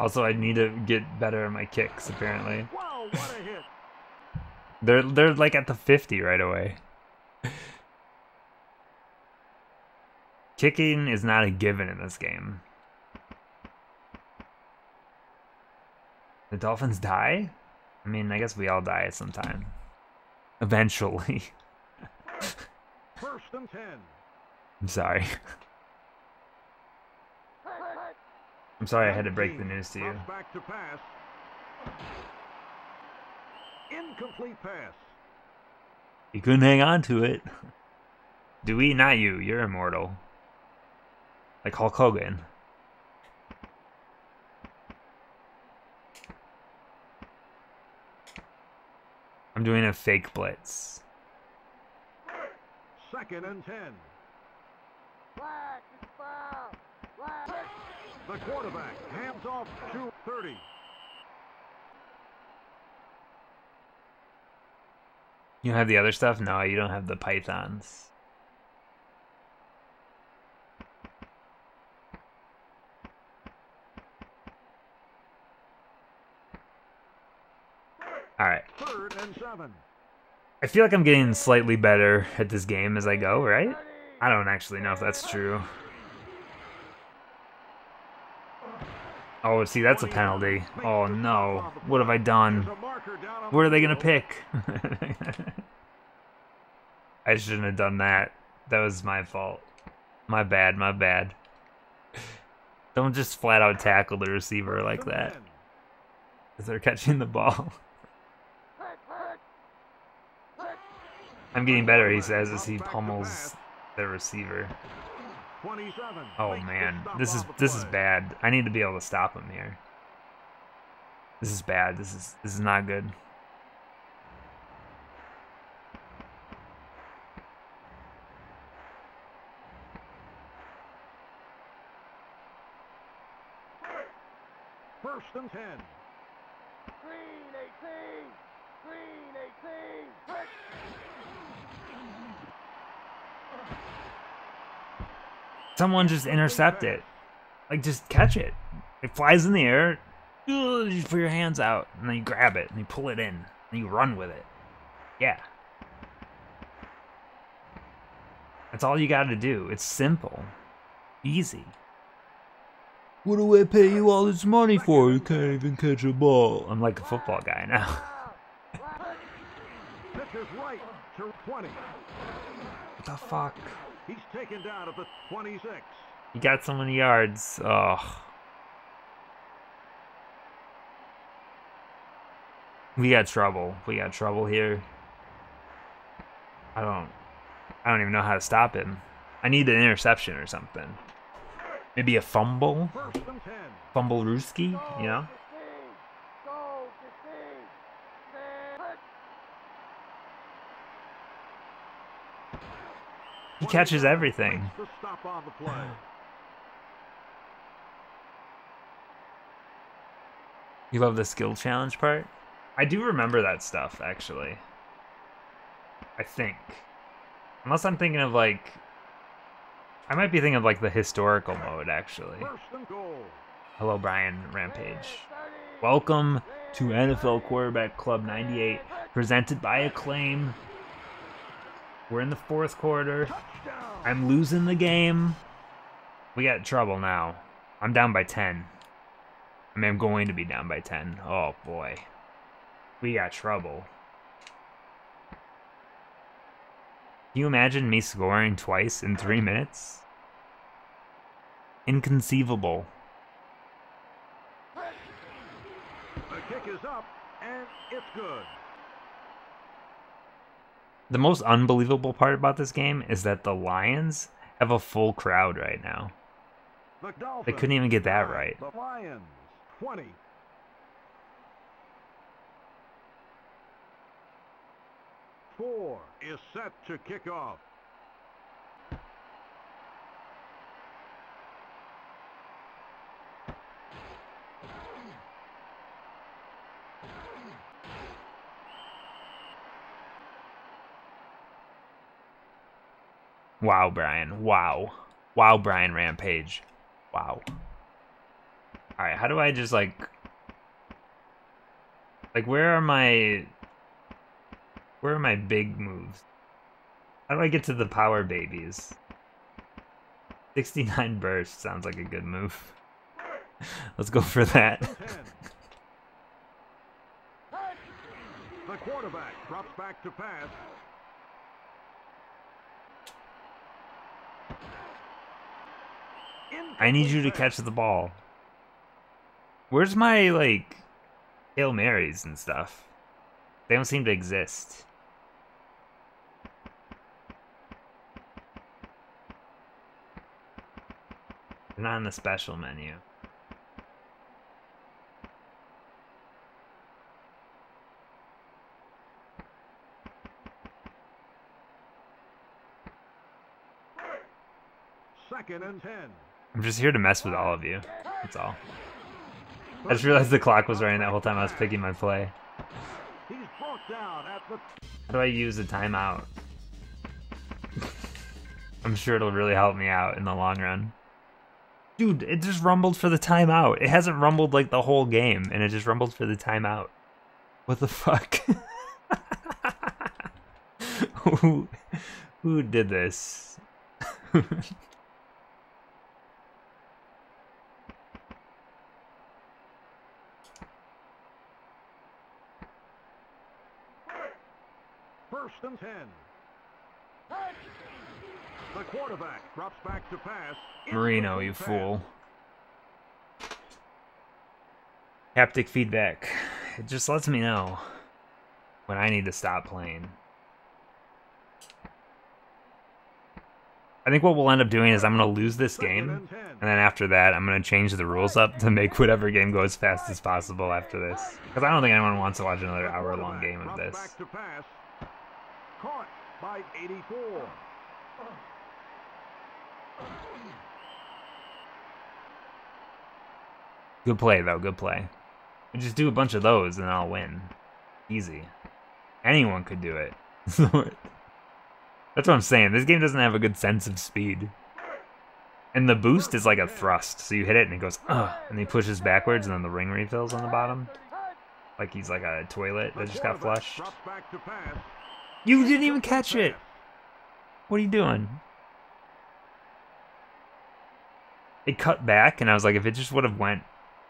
Also, I need to get better at my kicks, apparently. Wow, they're, they're like at the 50 right away. Kicking is not a given in this game. The dolphins die? I mean, I guess we all die at some time. Eventually. First and ten. I'm sorry. I'm sorry I had to break the news to you. Back to pass. Incomplete pass. You couldn't hang on to it. Do we? Not you. You're immortal. Like Hulk Hogan. I'm doing a fake blitz. Second and ten. Black, black, black. The quarterback hands off to 30. You have the other stuff? No, you don't have the pythons. I feel like I'm getting slightly better at this game as I go, right? I don't actually know if that's true. Oh, see, that's a penalty. Oh no. What have I done? There's a marker down on What are they gonna pick? I shouldn't have done that. That was my fault. My bad, my bad. Don't just flat out tackle the receiver like that. 10. Because they're catching the ball. Hit, hit, hit. I'm getting better, he says, as he pummels the receiver. Oh man, this is this is bad. I need to be able to stop him here. This is bad. This is this is not good. First and 10. Green 18. Green 18. Hit. Someone just intercept it. Like just catch it. It flies in the air. ugh, You put your hands out and then you grab it and you pull it in and you run with it. Yeah. That's all you got to do. It's simple, easy. What do I pay you all this money for? You can't even catch a ball. I'm like a football guy now. Foul. Hit. Right to 20. What the fuck? He's taken down at the 26. He got so many yards. Oh. We got trouble. We got trouble here. I don't I don't even know how to stop him. I need an interception or something. Maybe a fumble? First and 10. Fumble Rooski, you know? Go to Steve. Steve. Hit. He catches everything. makes the stop on the play. You love the skill challenge part? I do remember that stuff actually. I think. Unless I'm thinking of like I might be thinking of like the historical mode actually. First and goal. Hello Brian Rampage. Welcome to NFL Quarterback Club 98 presented by Acclaim. We're in the fourth quarter. Touchdown. I'm losing the game. We got trouble now. I'm down by 10. I mean, I'm going to be down by 10. Oh boy. We got trouble. Can you imagine me scoring twice in three minutes? Inconceivable. The kick is up, and it's good. The most unbelievable part about this game is that the Lions have a full crowd right now. The Dolphins They couldn't even get that right. The Lions, 20. Four is set to kick off. Wow, Brian. Wow. Wow, Brian Rampage. Wow. Alright, how do I just like. Like, where are my. Where are my big moves? How do I get to the power babies? 69 burst sounds like a good move. Let's go for that. The quarterback drops back to pass. I need you to catch the ball. Where's my, like, Hail Marys and stuff? They don't seem to exist. They're not in the special menu. Second and 10. I'm just here to mess with all of you. That's all. I just realized the clock was running that whole time I was picking my play. He's brought down at the How do I use a timeout? I'm sure it'll really help me out in the long run. Dude, it just rumbled for the timeout. It hasn't rumbled like the whole game, and it just rumbled for the timeout. What the fuck? who, who did this? first and ten. The quarterback drops back to pass. Marino, you fool. Haptic feedback. It just lets me know when I need to stop playing. I think what we'll end up doing is I'm going to lose this game, and then after that, I'm going to change the rules up to make whatever game go as fast as possible after this. Because I don't think anyone wants to watch another hour-long game of this. Caught by 84. Good play, though. Good play. Just do a bunch of those, and I'll win. Easy. Anyone could do it. That's what I'm saying. This game doesn't have a good sense of speed. And the boost is like a thrust. So you hit it, and it goes, ugh, and he pushes backwards, and then the ring refills on the bottom. Like he's like a toilet that just got flushed. Drops back to pass. You didn't even catch it! What are you doing? It cut back, and I was like, if it just would have went,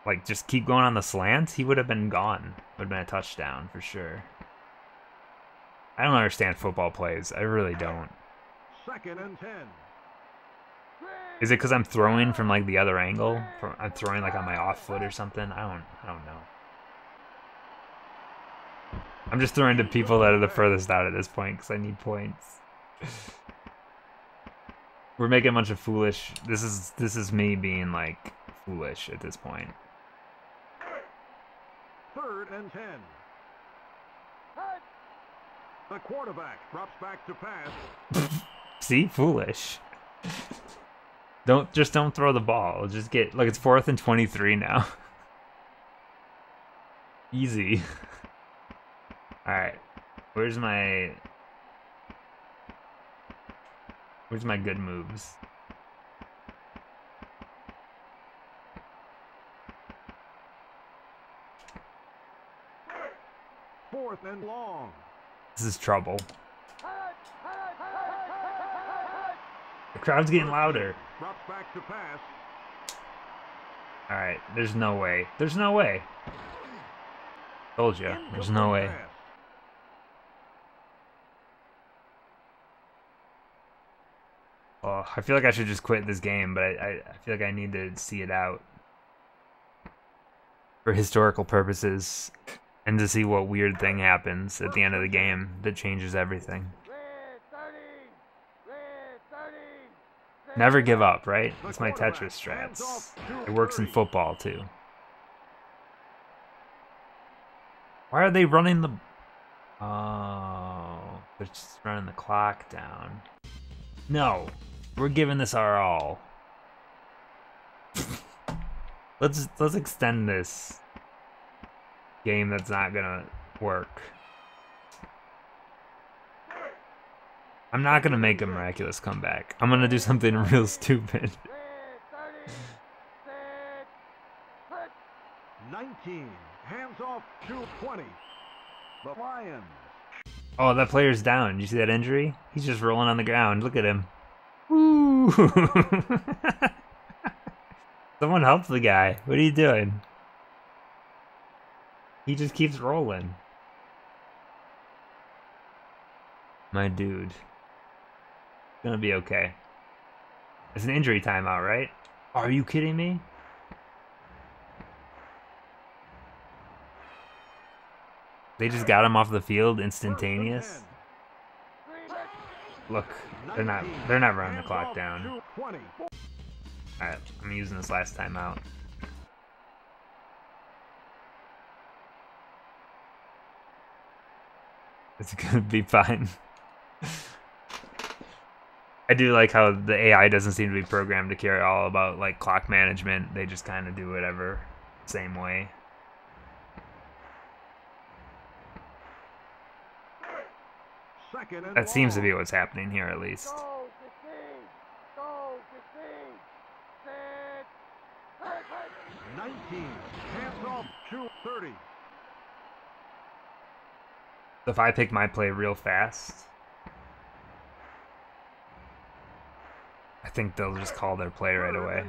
like, just keep going on the slant, he would have been gone. Would have been a touchdown for sure. I don't understand football plays. I really don't. Second and 10. Is it because I'm throwing from like the other angle? From, I'm throwing like on my off foot or something? I don't. I don't know. I'm just throwing to people that are the furthest out at this point because I need points. We're making a bunch of foolish. This is this is me being like foolish at this point. Third and 10. The quarterback drops back to pass. See, foolish. Don't just don't throw the ball. Just get like It's fourth and twenty three now. Easy. All right, where's my where's my good moves? Fourth and long. This is trouble. The crowd's getting louder. Drops back to pass. All right, there's no way. There's no way. Told you. There's no way. Oh, I feel like I should just quit this game, but I, I, feel like I need to see it out for historical purposes and to see what weird thing happens at the end of the game that changes everything. Red 30. Red 30. Never give up, right? It's my Tetris strats. It works in football too. Why are they running the? Oh, they're just running the clock down. No, we're giving this our all. let's let's extend this game that's not gonna work. I'm not gonna make a miraculous comeback. I'm gonna do something real stupid. Red 30. Set. Put. 19. Hands off to 20. The Lions. Oh, that player's down. You see that injury? He's just rolling on the ground. Look at him. Someone help the guy. What are you doing? He just keeps rolling. My dude. Gonna be okay. It's an injury timeout, right? Are you kidding me? They just got him off the field instantaneous. Look, they're not they're not running the clock down. Alright, I'm using this last time out. It's gonna be fine. I do like how the AI doesn't seem to be programmed to care all about like clock management. They just kind of do whatever, same way. Second and That seems to be what's happening here, at least. Go 16. Go 16. Sit. Sit. Sit. 19. Hands off to 30. If I pick my play real fast, I think they'll just call their play right away.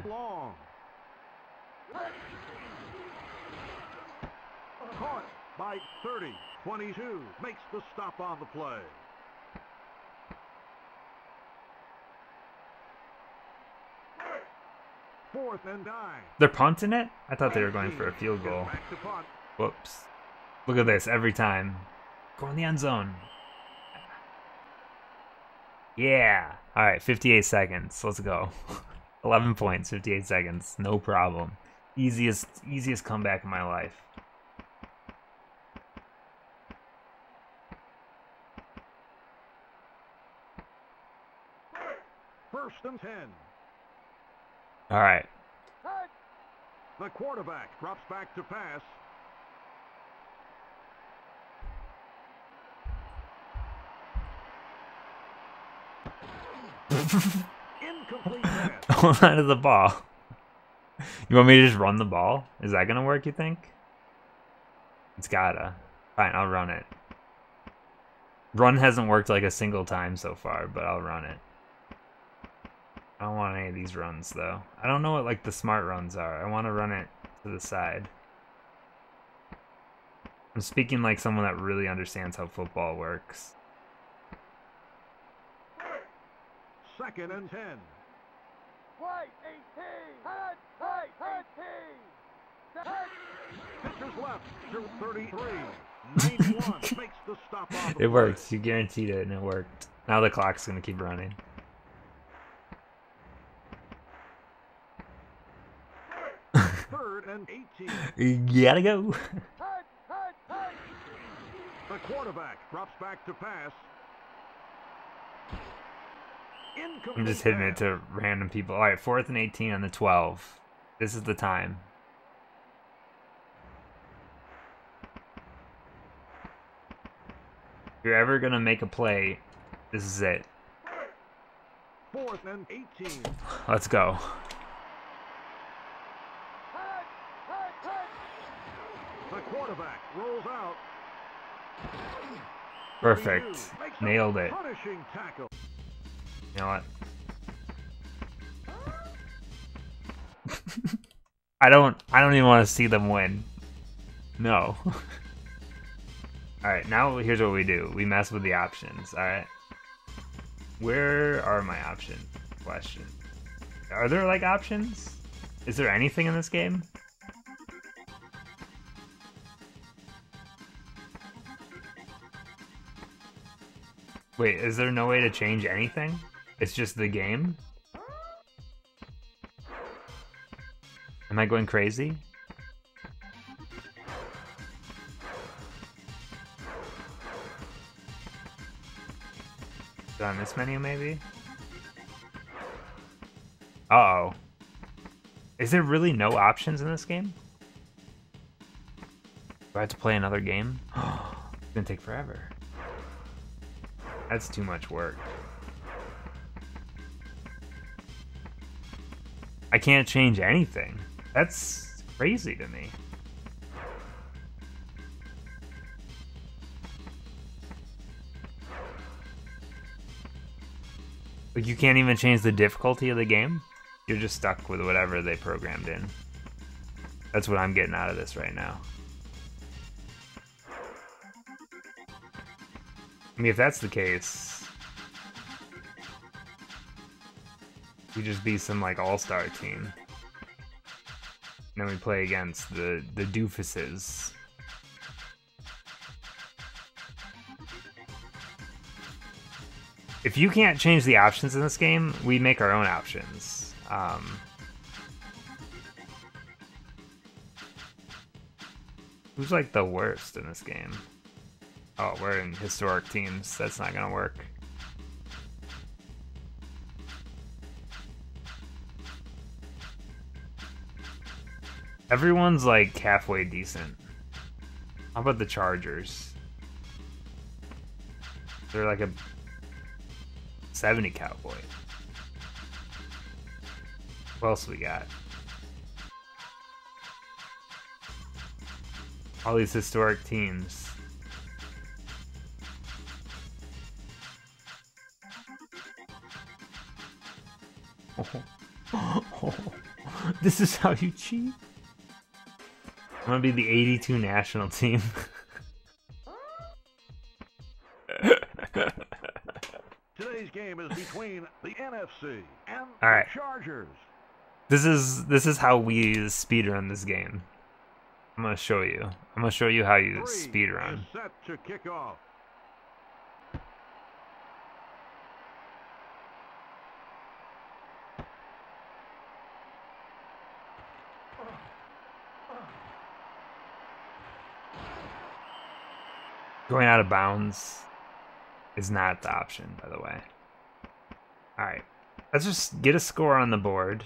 Caught by 30. 22 makes the stop on the play. Fourth and nine. They're punting it? I thought they were going for a field goal. Back to punt. Whoops. Look at this every time. Go in the end zone. Yeah. All right, 58 seconds. Let's go. 11 points, 58 seconds. No problem. Easiest easiest comeback in my life. First and 10. All right. The quarterback drops back to pass. Hold on to the ball. You want me to just run the ball? Is that gonna work, you think? It's gotta. Fine, I'll run it. Run hasn't worked like a single time so far, but I'll run it. I don't want any of these runs though. I don't know what like the smart runs are. I want to run it to the side. I'm speaking like someone that really understands how football works. Second and 10. White 18. Touch. White 13. Touch. Pitcher's left to 33. 91 makes the stop on the It works. You guaranteed it, and it worked. Now the clock's gonna keep running. Third and 18. Gotta go. The quarterback drops back to pass. Incomplete I'm just hitting it to random people. All right, fourth and 18 on the 12. This is the time. If you're ever gonna make a play, this is it. Fourth and 18. Let's go. Touch. Touch. Touch. The quarterback rolls out. Perfect. 32 makes a Nailed it. You know what? I don't I don't even want to see them win. No. Alright, now here's what we do. We mess with the options, alright? Where are my options? Question. Are there like options? Is there anything in this game? Wait, is there no way to change anything? It's just the game? Am I going crazy? It on this menu, maybe? Uh-oh. Is there really no options in this game? Do I have to play another game? it's gonna take forever. That's too much work. I can't change anything. That's crazy to me. Like you can't even change the difficulty of the game. You're just stuck with whatever they programmed in. That's what I'm getting out of this right now. I mean, if that's the case, we just be some like all-star team. And then we play against the the doofuses. If you can't change the options in this game, we make our own options. Um, who's like the worst in this game? Oh, we're in historic teams. That's not gonna work. Everyone's like halfway decent. How about the Chargers? They're like a 70 cowboy. What else we got? All these historic teams. this is how you cheat? I'm gonna be the 82 national team. Today's game is between the NFC and All right. the Chargers. This is this is how we speedrun this game. I'm gonna show you. I'm gonna show you how you speedrun. set to kick off. Going out of bounds is not the option, by the way. Alright. Let's just get a score on the board.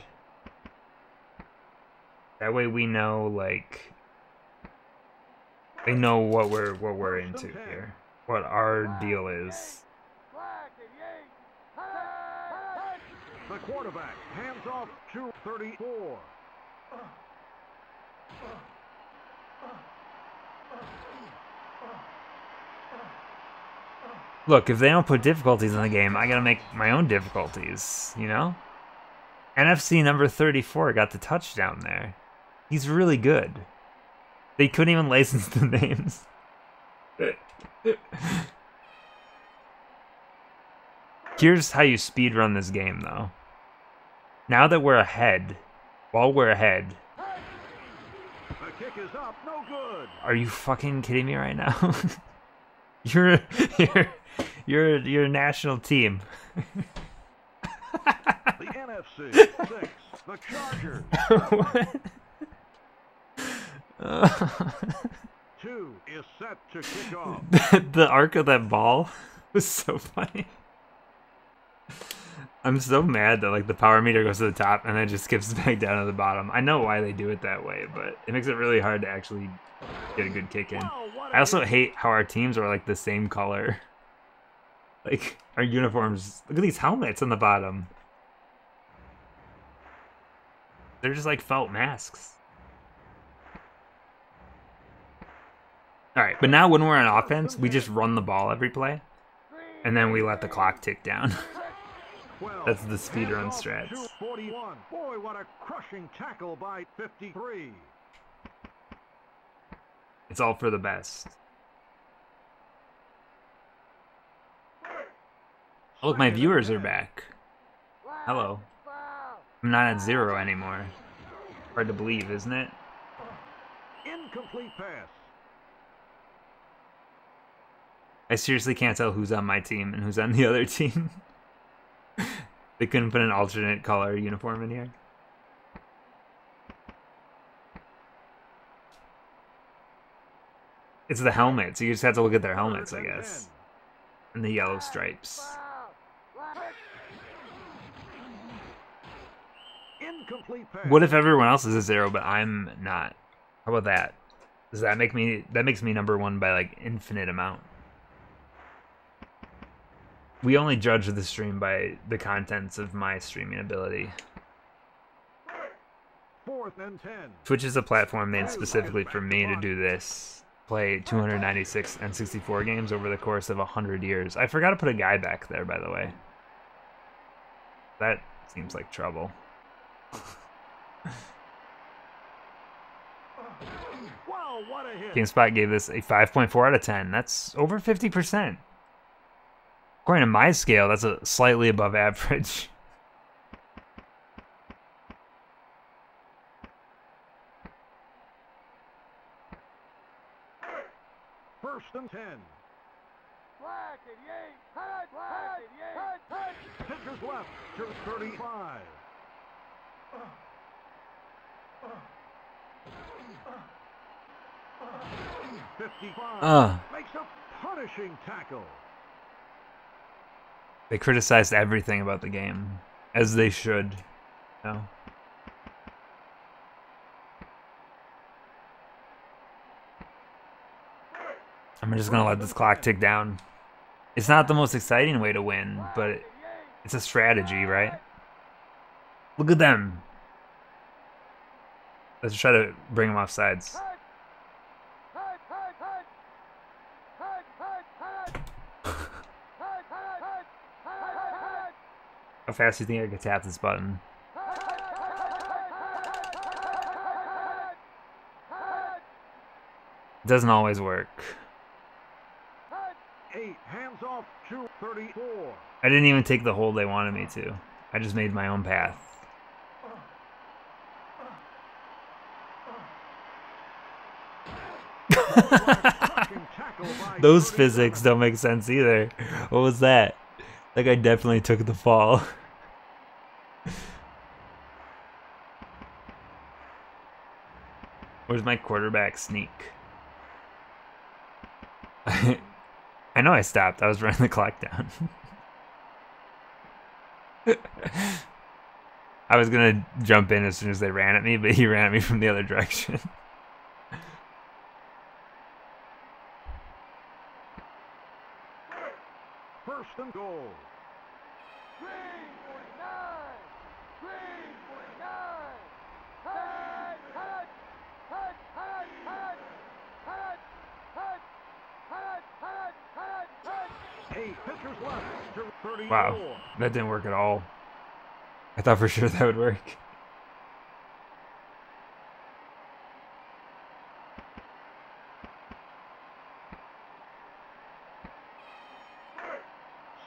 That way we know like they know what we're what we're into here. What our deal is. Flag and yank. Hut, hut. The quarterback hands off to 34. Look, if they don't put difficulties in the game, I gotta make my own difficulties, you know? NFC number 34 got the touchdown there. He's really good. They couldn't even license the names. Here's how you speedrun this game, though. Now that we're ahead, while we're ahead, The kick is up, no good. are you fucking kidding me right now? you're you're you're you're national team. The NFC six, the Chargers two is set to kick off. the arc of that ball was so funny. I'm so mad that like the power meter goes to the top and then just skips back down to the bottom. I know why they do it that way, but it makes it really hard to actually get a good kick in. What also hate how our teams are like the same color. Like our uniforms. Look at these helmets on the bottom. They're just like felt masks. All right, but now when we're on offense, we just run the ball every play, and then we let the clock tick down. That's the speed run Hands strats. 41. Boy, what a crushing tackle by 53. it's all for the best. Oh, look, my viewers are back. Hello. I'm not at zero anymore. Hard to believe, isn't it? Incomplete pass. I seriously can't tell who's on my team and who's on the other team. they couldn't put an alternate color uniform in here. It's the helmets. You just have to look at their helmets, I guess. And the yellow stripes. Foul. Flag. 10. Incomplete pass. What if everyone else is a zero, but I'm not? How about that? Does that make me that makes me number one by like infinite amount? We only judge the stream by the contents of my streaming ability. Fourth and 10. Twitch is a platform made specifically for me to do this. Play 296 N64 games over the course of 100 years. I forgot to put a guy back there, by the way. That seems like trouble. Wow, what a hit. GameSpot gave this a 5.4 out of 10. That's over 50%. According to my scale, that's a slightly above average. First and 10. Flag and yank. Hut, flag and yank. Hut, hut. Pitchers left to 35. Fifty-five Ugh. makes a punishing tackle. They criticized everything about the game, as they should. No. I'm just gonna let this clock tick down. It's not the most exciting way to win, but it's a strategy, right? Look at them. Let's try to bring them off sides. How fast do you think I could tap this button? It doesn't always work. Eight, hands off to 34. I didn't even take the hold they wanted me to. I just made my own path. Cracking tackle by Those physics don't make sense either. What was that? That guy definitely took the fall. Where's my quarterback sneak? I know I stopped. I was running the clock down. I was gonna jump in as soon as they ran at me, but he ran at me from the other direction. Wow, that didn't work at all. I thought for sure that would work.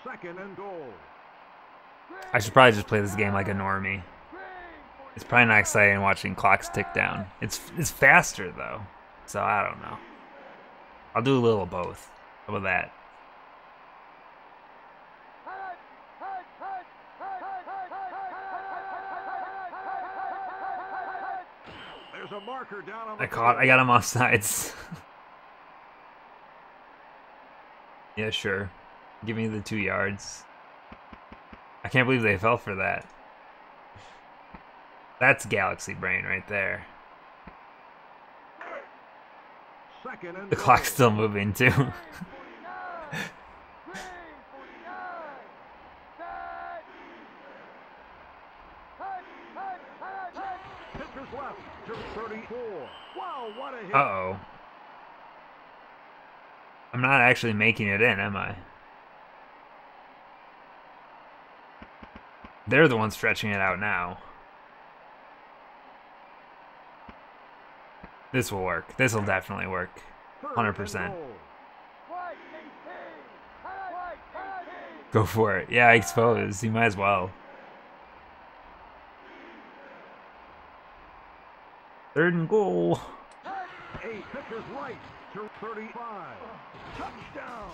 Second and goal. I should probably just play this game like a normie. It's probably not exciting watching clocks tick down. It's it's faster though, so I don't know. I'll do a little of both. How about that? I caught. I got him off sides. yeah, sure. Give me the two yards. I can't believe they fell for that. That's Galaxy Brain right there. The clock's still moving too. Green 49! Green 49! Touch! Touch! Touch! Touch! Left to 34. Wow, what a hit. Uh oh. I'm not actually making it in, am I? They're the ones stretching it out now. This will work. This will definitely work. 100%. and goal. White 18! Touch! White 18! Go for it. Yeah, I suppose. You might as well. Third and goal. Eight pitchers right to 35. Touchdown.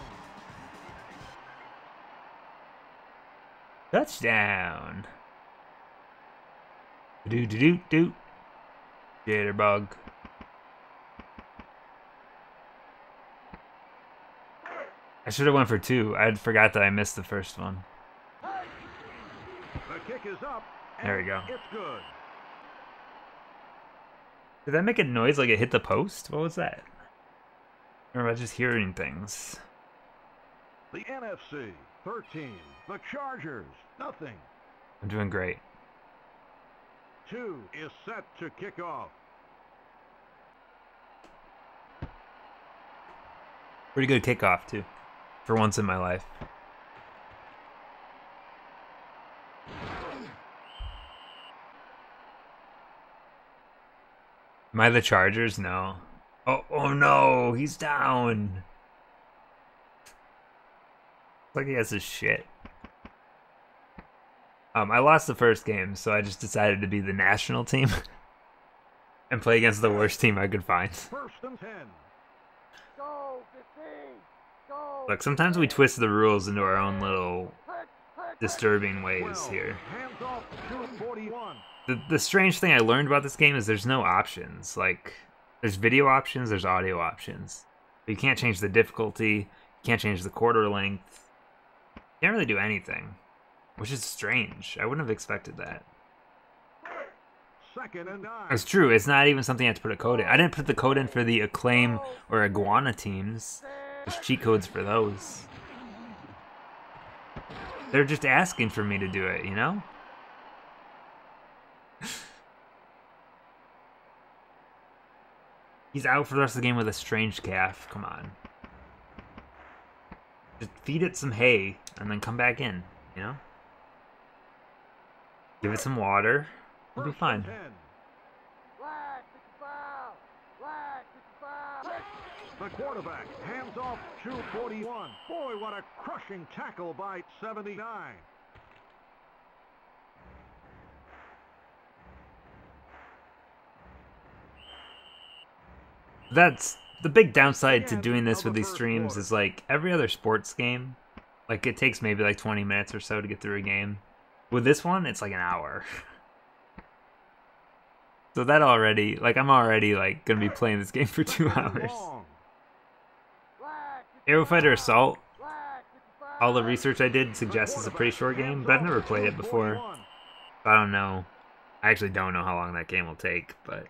Touchdown. Do do do do. Jitterbug. I should have went for two. I forgot that I missed the first one. The kick is up. There we go. It's good. Did that make a noise like it hit the post? What was that? Or am I just hearing things? The NFC 13. The Chargers nothing. I'm doing great. Two is set to kick off. Pretty good kickoff too, for once in my life. Am I the Chargers? No. Oh, oh no, he's down. Looks like he has his shit. Um, I lost the first game, so I just decided to be the national team and play against the worst team I could find. First and 10. Go 15! Go! Look, sometimes we twist the rules into our own little disturbing ways 12. here. Hands off to 41. The the strange thing I learned about this game is there's no options. Like there's video options, there's audio options. But you can't change the difficulty, you can't change the quarter length. You can't really do anything. Which is strange. I wouldn't have expected that. Second and nine. It's true, it's not even something I had to put a code in. I didn't put the code in for the Acclaim or Iguana teams. There's cheat codes for those. They're just asking for me to do it, you know? He's out for the rest of the game with a strange calf. Come on. Just feed it some hay and then come back in, you know? Give it some water. It'll be fine. and 10. Flag, it's a foul. Flag, it's a foul. The quarterback hands off to 41. Boy, what a crushing tackle by 79. That's the big downside to doing this with these streams is like every other sports game, like it takes maybe like 20 minutes or so to get through a game. With this one, it's like an hour. So that already, like I'm already like gonna be playing this game for two hours. Long. Flag, it's a Aerofighter. Assault, Flag, it's a foul. all the research I did suggests it's a pretty short game, but I've never played it before. I don't know. I actually don't know how long that game will take, but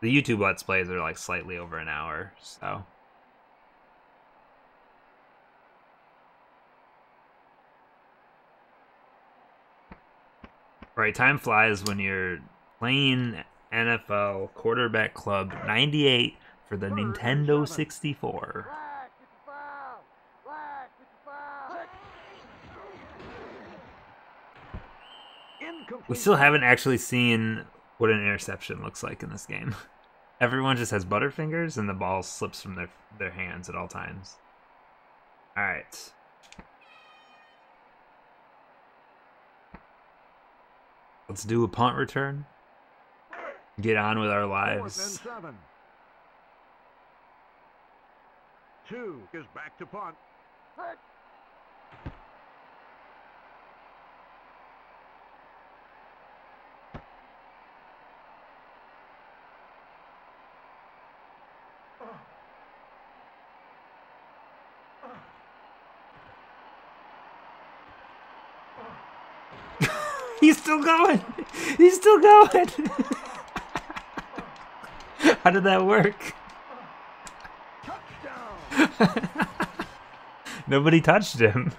the YouTube Let's Plays are like slightly over an hour, so. Right, time flies when you're playing NFL Quarterback Club 98 for the Nintendo 64. Flag, it's a foul. Flag, it's a foul. Incomplete. We still haven't actually seen what an interception looks like in this game. Everyone just has butterfingers and the ball slips from their their hands at all times. All right. Let's do a punt return. Get on with our lives. seven. Two is back to punt. He's still going. He's still going. How did that work? Nobody touched him.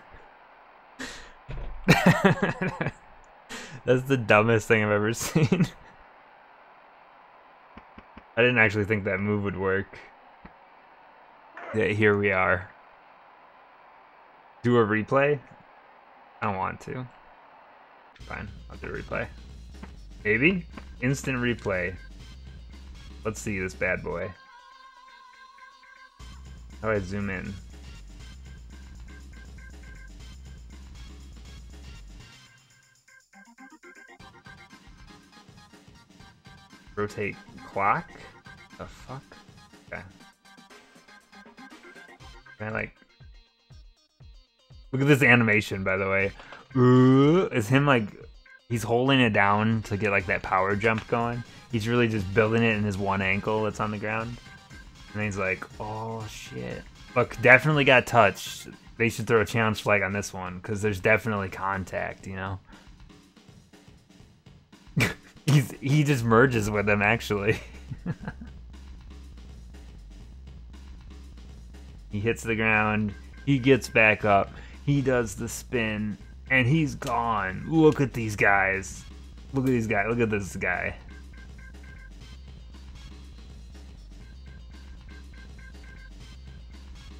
That's the dumbest thing I've ever seen. I didn't actually think that move would work. Yeah, here we are. Do a replay? I don't want to. Fine, I'll do a replay. Maybe? Instant replay. Let's see this bad boy. How do I zoom in? Rotate clock? The fuck? Okay. Can I like Look at this animation by the way. Is him like he's holding it down to get like that power jump going. He's really just building it in his one ankle that's on the ground. And he's like, oh shit. Look, definitely got touched. They should throw a challenge flag on this one because there's definitely contact, you know? He's he just merges with him actually. he hits the ground, he gets back up, he does the spin, and he's gone. Look at these guys. Look at these guys. Look at this guy.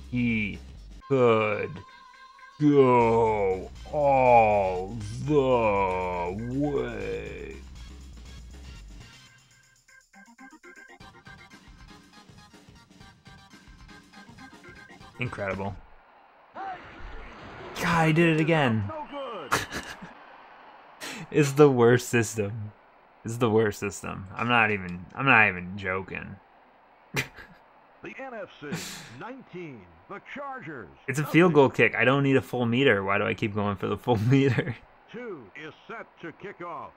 He could go all the way. Incredible. God, I did it again. It's the worst system. It's the worst system. I'm not even I'm not even joking. The NFC 19. The Chargers. It's a field goal kick. I don't need a full meter. Why do I keep going for the full meter? Two is set to kick off.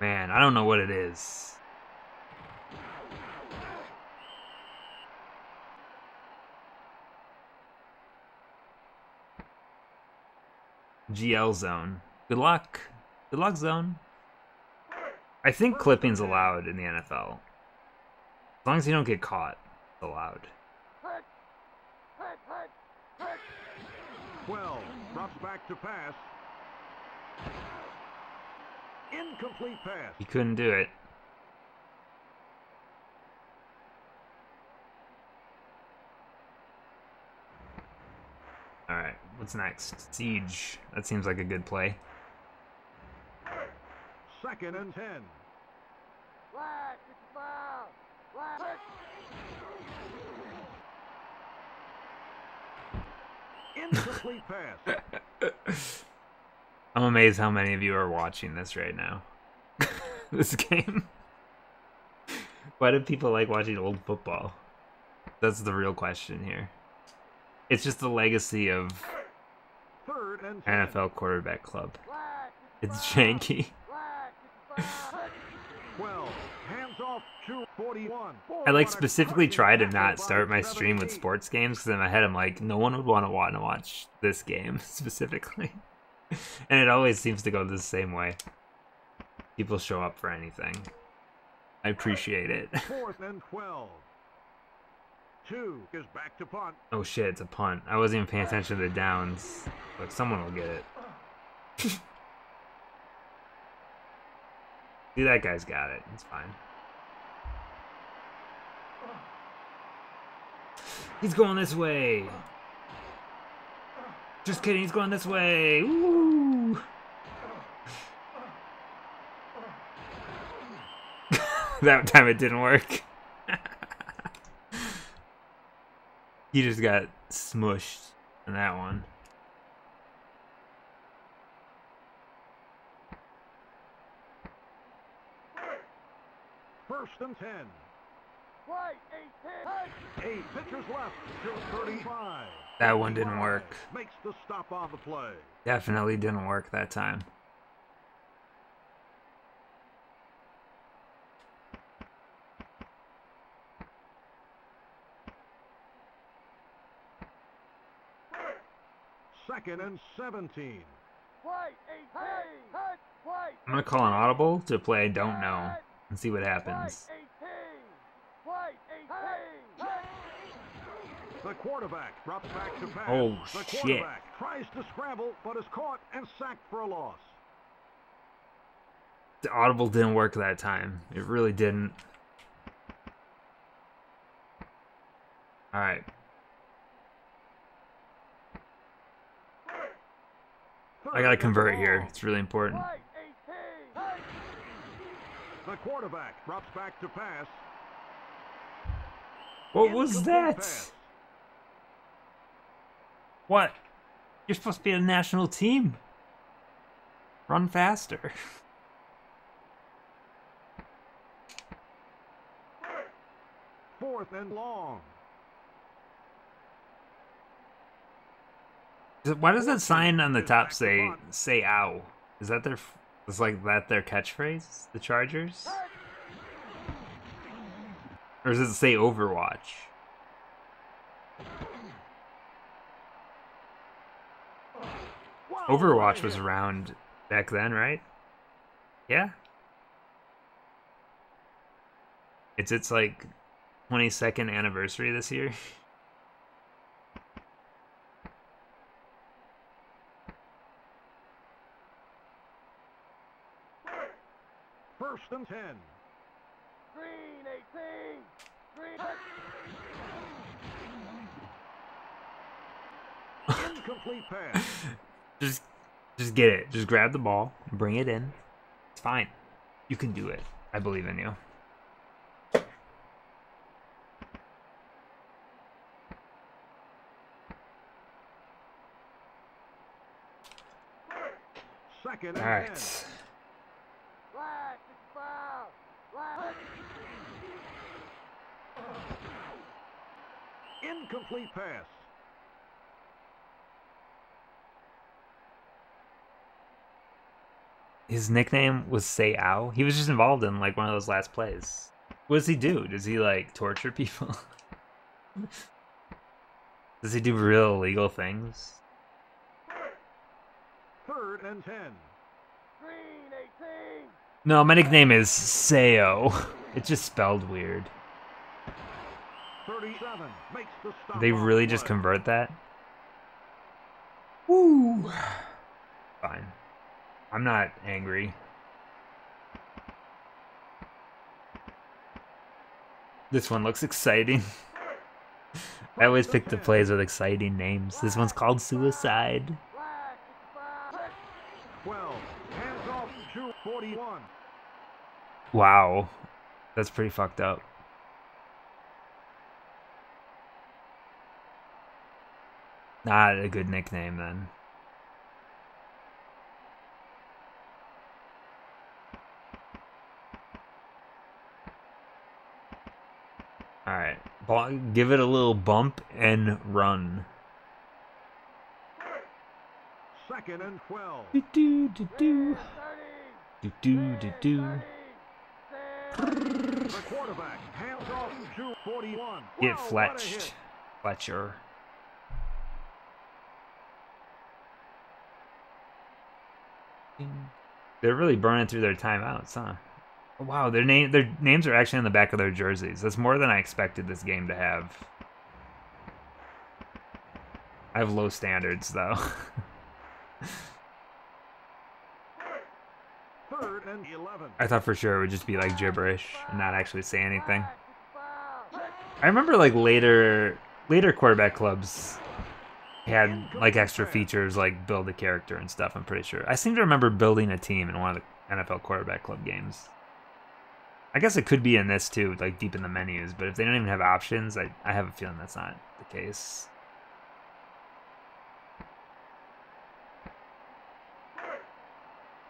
Man, I don't know what it is. GL zone. Good luck. Good luck zone. I think clipping's allowed in the NFL. As long as you don't get caught, it's allowed. Well, drops back to pass. Incomplete pass. He couldn't do it. What's next? Siege. That seems like a good play. Second and 10. Flag, it's foul. Flag. Incomplete pass. I'm amazed how many of you are watching this right now. this game. Why do people like watching old football? That's the real question here. It's just the legacy of Third and 10. NFL quarterback club. It's janky. Flag, it's a foul. 12. Hands off to 41. I like specifically try to not start my stream with sports games because in my head I'm like, no one would want to want to watch this game specifically, and it always seems to go the same way. People show up for anything. I appreciate it. Fourth and 12. Two is back to punt. Oh shit, it's a punt. I wasn't even paying attention to the downs. Look, someone will get it. See, that guy's got it. It's fine. He's going this way. Just kidding, he's going this way. That time it didn't work. He just got smushed in that one. First and 10. White, 18. Eight pitchers left till 35. That one didn't work. Makes the stop on the play. Definitely didn't work that time. Second and 17. White, 18. Hut, white. I'm gonna call an audible to play Don't Know and see what happens. 18. White, 18. Hut. The quarterback drops back to pass. Oh, the shit. quarterback tries to scramble, but is caught and sacked for a loss. The audible didn't work that time. It really didn't. Alright. I gotta convert here. It's really important. White, 18. Hut. The quarterback drops back to pass. What was that? What? You're supposed to be a national team. Run faster. Fourth and long. Why does that sign on the top say "say ow"? Is that their? Is like that their catchphrase? The Chargers? Or does it say Overwatch? Overwatch was around back then, right? Yeah. It's its like 22nd anniversary this year. First and ten. Green, 18. Green, hut. Incomplete pass. Just just get it. Just grab the ball, bring it in. It's fine. You can do it. I believe in you. Second and ten. right. Flag, it's a foul. Flag. Incomplete pass. His nickname was Say Ow. He was just involved in like one of those last plays. What does he do? Does he like torture people? does he do real illegal things? Third and ten. Green, 18. No, my nickname is Sayo. It's just spelled weird. 37 makes the stop. They really just convert that? Woo! Fine. I'm not angry. This one looks exciting. I always pick the plays with exciting names. This one's called Suicide. Flag, 65. 12. Hands off to 41. Wow. That's pretty fucked up. Not a good nickname then. Alright. Give it a little bump and run. Second and 12. Do do do do. Do do do do. The quarterback hands off to 41. Get Whoa, what a fletched. Fletcher. They're really burning through their timeouts, huh? Wow, their name their names are actually on the back of their jerseys. That's more than I expected this game to have. I have low standards though. Third and 11. I thought for sure it would just be like gibberish and not actually say anything. I remember like later later quarterback clubs had like extra features like build a character and stuff, I'm pretty sure. I seem to remember building a team in one of the NFL quarterback club games. I guess it could be in this too, like deep in the menus, but if they don't even have options, I, I have a feeling that's not the case.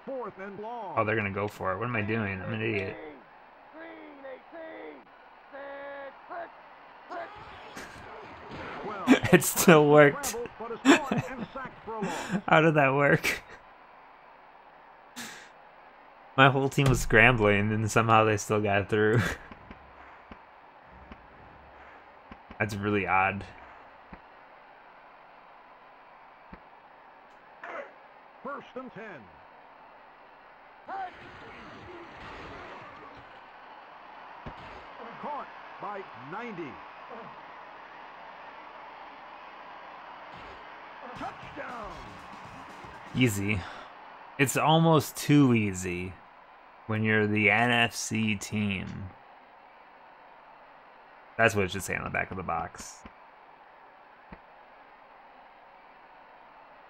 Fourth and long. Oh, they're gonna go for it. What am I doing? I'm an idiot. Green 18. Set. Put. Put. 12. It still worked. How did that work? My whole team was scrambling and somehow they still got through. That's really odd. First and 10. Caught by 90. Touchdown. Easy. It's almost too easy when you're the NFC team. That's what it should say on the back of the box.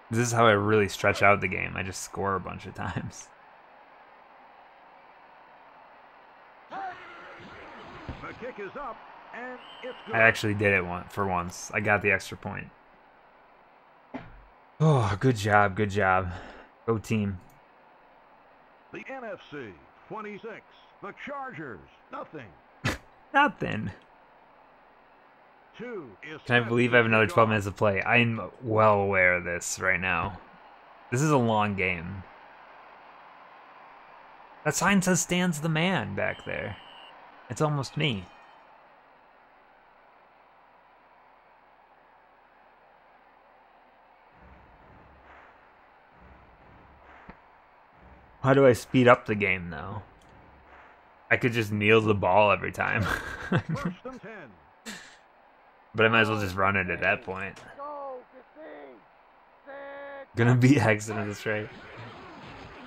This is how I really stretch out the game. I just score a bunch of times. The kick is up, and it's good. I actually did it one for once. I got the extra point. Oh, good job, good job. Go team. The NFC 26. The Chargers. Nothing. Nothing. Two is. Can I believe I have another 12 minutes to play? I'm well aware of this right now. This is a long game. That sign says stands the man back there. It's almost me. How do I speed up the game though? I could just kneel the ball every time. First and 10. but I might as well just run it at that point. Go 15. Set. Gonna be exiting this right.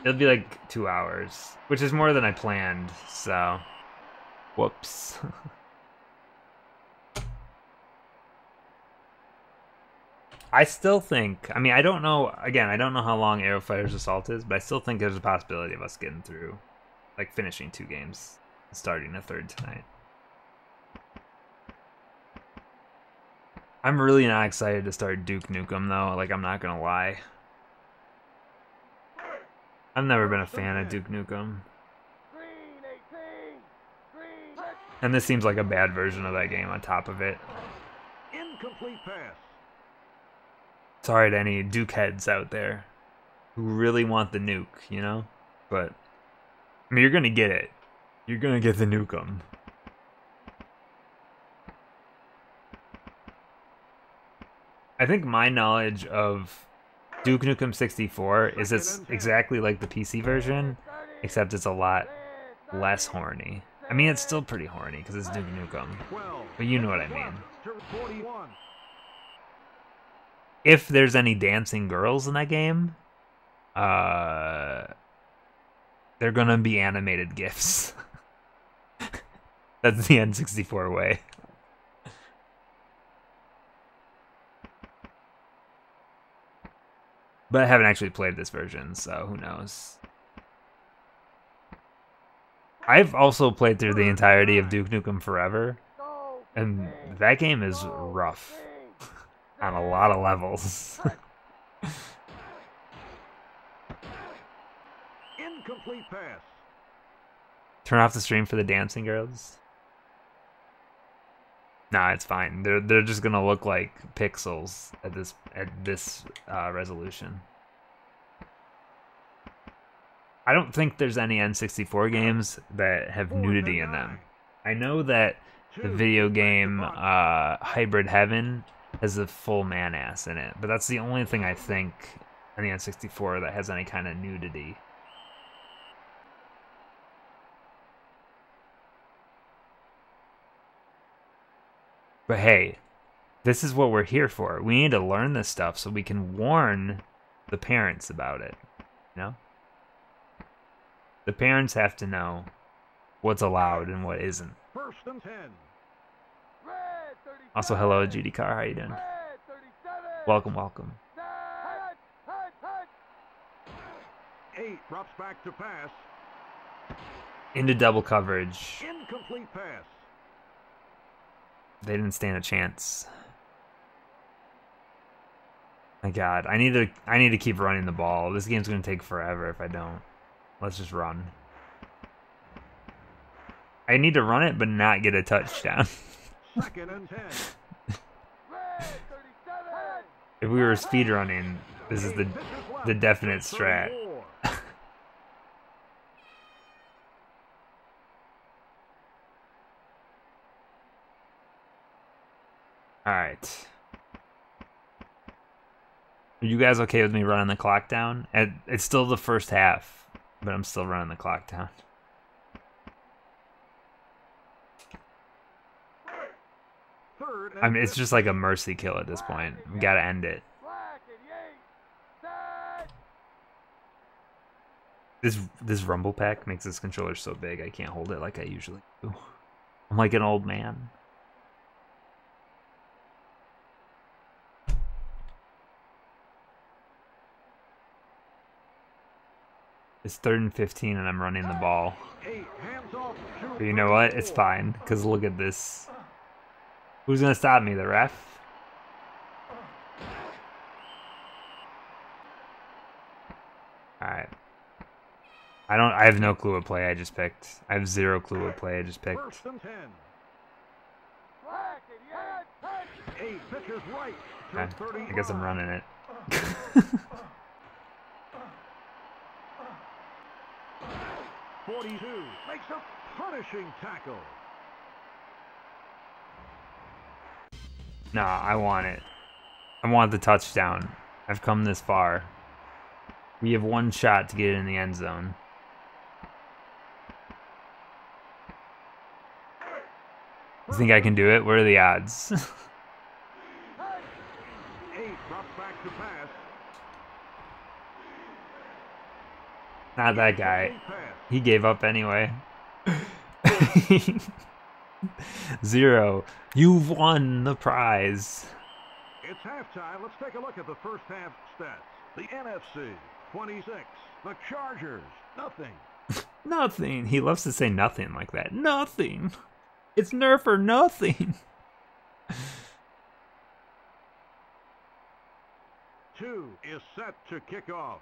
It'll be like two hours, which is more than I planned. So, whoops. I still think. I mean, I don't know. Again, I don't know how long Aero Fighters Assault is, but I still think there's a possibility of us getting through, like finishing two games, and starting a third tonight. I'm really not excited to start Duke Nukem though. Like, I'm not gonna lie. I've never been a fan of Duke Nukem. Green 18. Green. Set. And this seems like a bad version of that game on top of it. Incomplete pass. Sorry to any Duke heads out there who really want the nuke, you know? But, I mean, you're gonna get it. You're gonna get the Nukem. I think my knowledge of Duke Nukem 64 is it's exactly like the PC version, except it's a lot less horny. I mean, it's still pretty horny because it's Duke Nukem. But you know what I mean. To 41. if there's any dancing girls in that game, uh, they're gonna be animated gifs. That's the N64 way. But I haven't actually played this version, so who knows. I've also played through the entirety of Duke Nukem Forever, and that game is rough on a lot of levels. Incomplete pass. Turn off the stream for the dancing girls. Nah, it's fine. They're they're just gonna look like pixels at this at this uh, resolution. I don't think there's any N64 games that have nudity in them. I know that the video game uh, Hybrid Heaven has a full man ass in it, but that's the only thing I think on the N64 that has any kind of nudity. But hey, this is what we're here for. We need to learn this stuff so we can warn the parents about it. You know? The parents have to know what's allowed and what isn't. First and ten. Red 37. Also, hello, Judy Carr. How you doing? Welcome, welcome. Eight drops back to pass. Into double coverage. Incomplete pass. They didn't stand a chance. My God, I need to. I need to keep running the ball. This game's gonna take forever if I don't. Let's just run. I need to run it, but not get a touchdown. Second and ten. If we were speed running, this is the the definite strat. All right. Are you guys okay with me running the clock down? It- It's still the first half, but I'm still running the clock down. Third and I mean, it's just like a mercy kill at this point. We gotta end it. Black and Yates. Set. This this rumble pack makes this controller so big I can't hold it like I usually do. I'm like an old man. It's third and 15 and I'm running the ball. Eight hands off. to But you know what? It's fine because look at this. Who's gonna stop me? The ref? Alright. I don't I have no clue what play I just picked. I have zero clue what play I just picked. Ten. Black and Yates. Hut. Eight pitches right. To Okay, I guess I'm running it. Forty-two makes a punishing tackle. Nah, I want it. I want the touchdown. I've come this far. We have one shot to get it in the end zone. You think I can do it? What are the odds? Not that guy. He gave up anyway. Zero. You've won the prize. It's halftime. Let's take a look at the first half stats. The NFC, 26. The Chargers, nothing. Nothing. He loves to say nothing like that. Nothing. It's nerf or nothing. Two is set to kick off.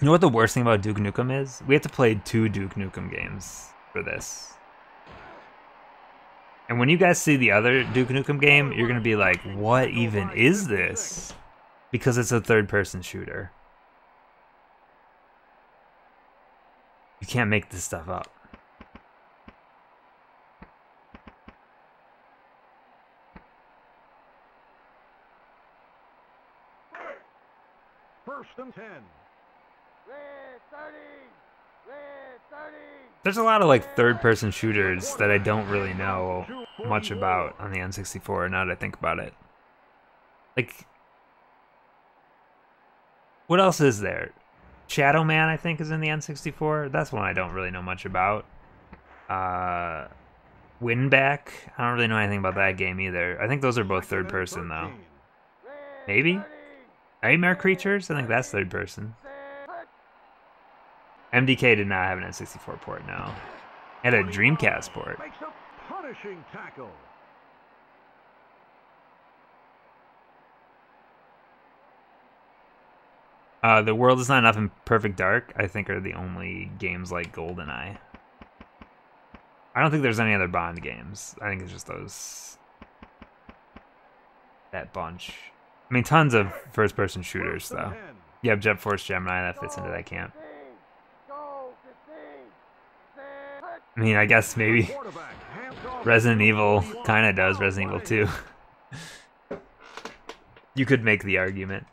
You know what the worst thing about Duke Nukem is? We have to play two Duke Nukem games for this. And when you guys see the other Duke Nukem game, you're going to be like, what even is this? Because it's a third person shooter. You can't make this stuff up. First and 10. Red 30. Red 30. There's a lot of like third person shooters that I don't really know much about on the N64 now that I think about it. Like, what else is there? Shadow Man, I think, is in the N64. That's one I don't really know much about. Uh, Winback, I don't really know anything about that game either. I think those are both third person, though. 13. Maybe? Nightmare Creatures, I think that's third person. MDK did not have an N64 port, no. It had a Dreamcast port. Makes a punishing tackle. Uh, the World is Not Enough and Perfect Dark, I think, are the only games like GoldenEye. I don't think there's any other Bond games. I think it's just those. That bunch. I mean, tons of first person shooters, though. 10. You have Jet Force Gemini, that fits into that camp. Go, 15. I mean, I guess maybe Resident Evil kind of does Resident Evil play. 2. you could make the argument.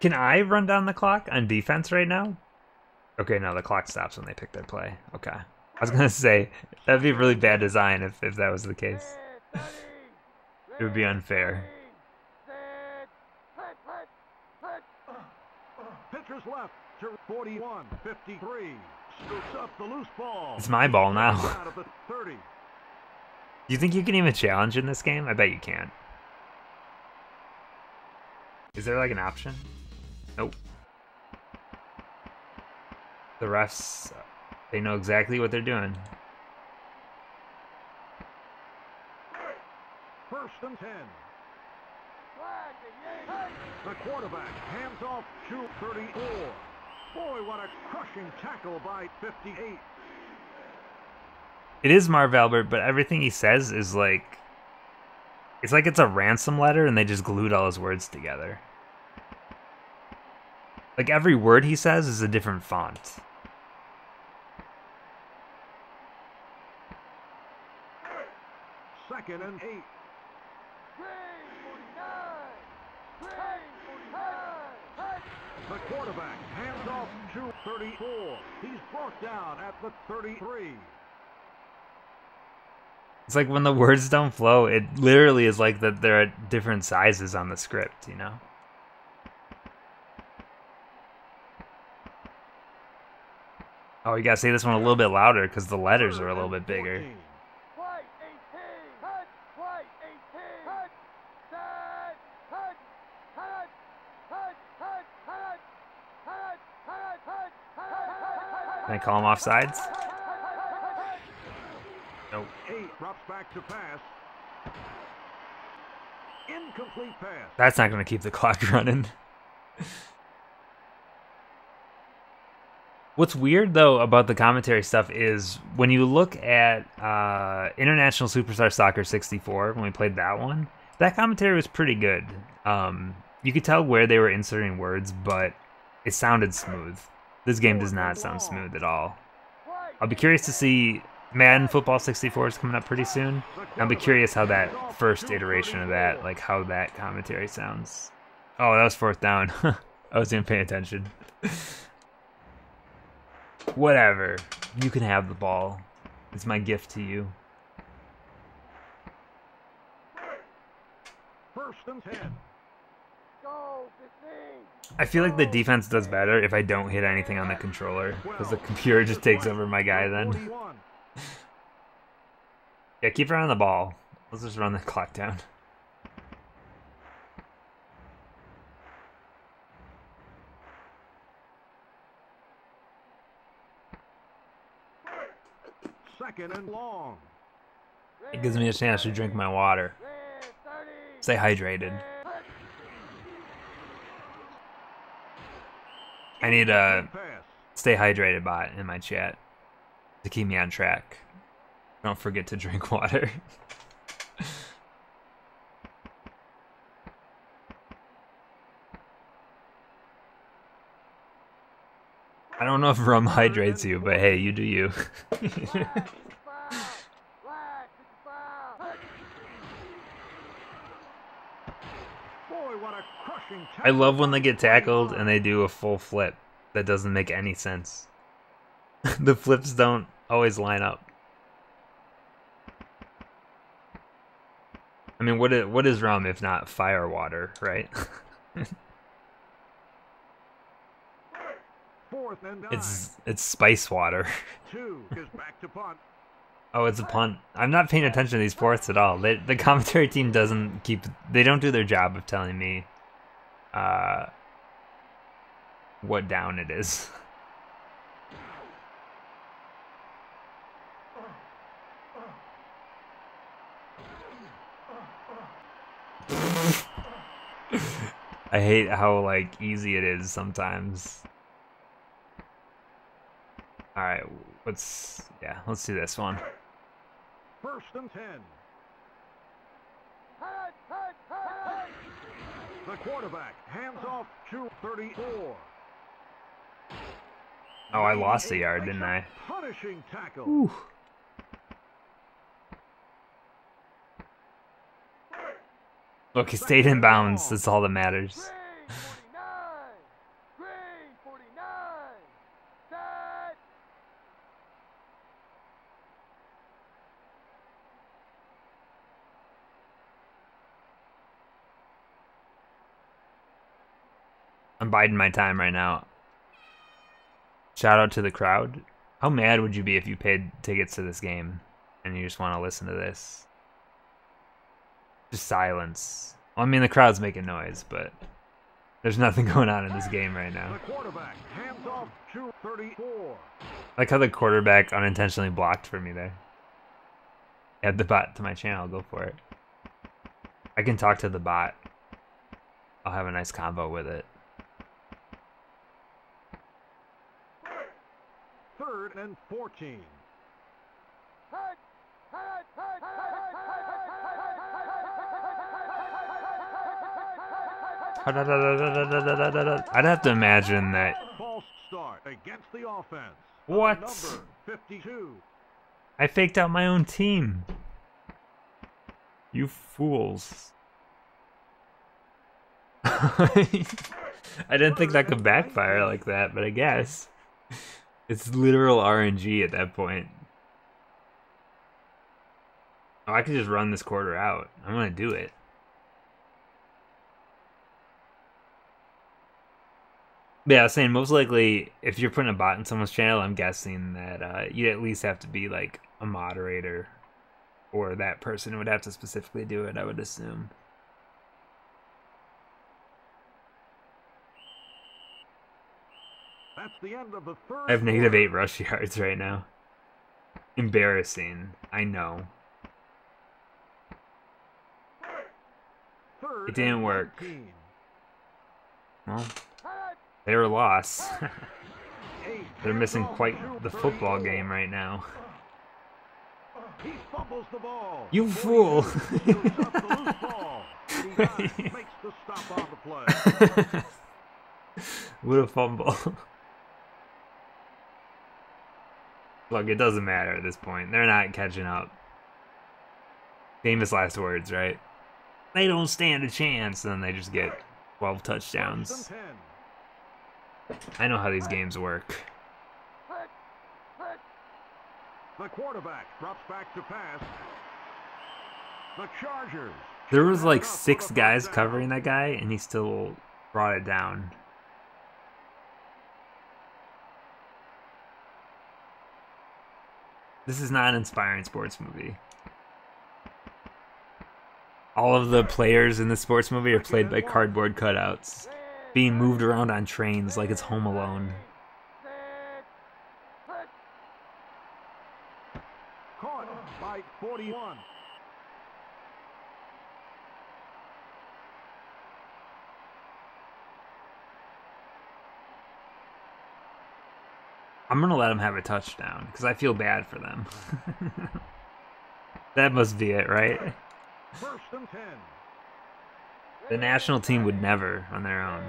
Can I run down the clock on defense right now? Okay, no, the clock stops when they pick their play. Okay. I was gonna say that'd be really bad design if, if that was the case. It would be unfair. Left to 41, 53. Scoops up the loose ball. It's my ball now. Out of the 30. Do you think you can even challenge in this game? I bet you can. Is there like an option? Nope. The refs, they know exactly what they're doing. First and 10. The quarterback hands off to 34. Boy, what a crushing tackle by 58. It is Marv Albert, but everything he says is like. It's like it's a ransom letter and they just glued all his words together. Like every word he says is a different font. Second and 8. The quarterback hands off to 34. He's brought down at the 33. It's like when the words don't flow, it literally is like that they're at different sizes on the script, you know? Oh, you gotta say this one a little bit louder because the letters are a little bit bigger. Can I call him off sides? Nope. Eight drops back to pass. Incomplete pass. That's not gonna keep the clock running. What's weird though about the commentary stuff is when you look at uh, International Superstar Soccer 64 when we played that one, that commentary was pretty good. Um, you could tell where they were inserting words, but it sounded smooth. This game does not sound smooth at all. I'll be curious to see Madden Football 64 is coming up pretty soon. I'll be curious how that first iteration of that, like how that commentary sounds. Oh, that was fourth down. I wasn't paying attention. Whatever. You can have the ball. It's my gift to you. First and 10. Go 15. I feel like the defense does better if I don't hit anything on the controller because the computer just takes over my guy then. Yeah, keep running the ball. Let's just run the clock down. Second and long. It gives me a chance to drink my water. Stay hydrated. I need a stay hydrated bot in my chat to keep me on track. Don't forget to drink water. I don't know if rum hydrates you, but hey, you do you. Flag 55. Flag 55. Hut. Boy, what a crushing I love when they get tackled and they do a full flip. That doesn't make any sense. the flips don't always line up. I mean, what is, what is rum if not fire water, right? It's it's spice water. Oh, it's a punt. I'm not paying attention to these fourths at all. They, the commentary team doesn't keep. They don't do their job of telling me, uh, what down it is. I hate how like easy it is sometimes. All right, let's yeah, let's do this one. First and ten. Hut, hut, hut, hut. The quarterback hands off to 34. Oh, I lost a He yard, didn't I? Punishing tackle. Ooh. Look, he stayed in bounds. That's all that matters. Green 49. Green 49. Set. I'm biding my time right now. Shout out to the crowd. How mad would you be if you paid tickets to this game and you just want to listen to this? Just silence. Well, I mean, the crowd's making noise, but there's nothing going on in this game right now. The quarterback hands off to 34. I like how the quarterback unintentionally blocked for me there. Add the bot to my channel, go for it. I can talk to the bot. I'll have a nice convo with it. Third and 14. Hut, hut, hut, hut, hut, hut, I'd have to imagine that. False start against the offense. What? I faked out my own team. You fools. I didn't think that could backfire like that, but I guess. It's literal RNG at that point. Oh, I could just run this quarter out. I'm gonna do it. Yeah, I was saying most likely if you're putting a bot in someone's channel, I'm guessing that uh, you at least have to be like a moderator, or that person would have to specifically do it. I would assume. That's the end of the third. I have eight rush yards right now. Embarrassing. I know. It didn't work. Well, hut. they were lost. Eight They're missing quite the football game right now. He fumbles the ball. You fool. 42 gives up the loose ball. 89 makes the stop on the play. what a fumble. Look, it doesn't matter at this point. They're not catching up. Famous last words, right? They don't stand a chance, and then they just get 12 touchdowns. I know how these games work. The quarterback drops back to pass. The Chargers. There was like six guys covering that guy, and he still brought it down. This is not an inspiring sports movie. All of the players in the sports movie are played by cardboard cutouts, being moved around on trains like it's Home Alone. Caught by 41. I'm gonna let them have a touchdown because I feel bad for them. that must be it, right? First and 10. The national team would never on their own.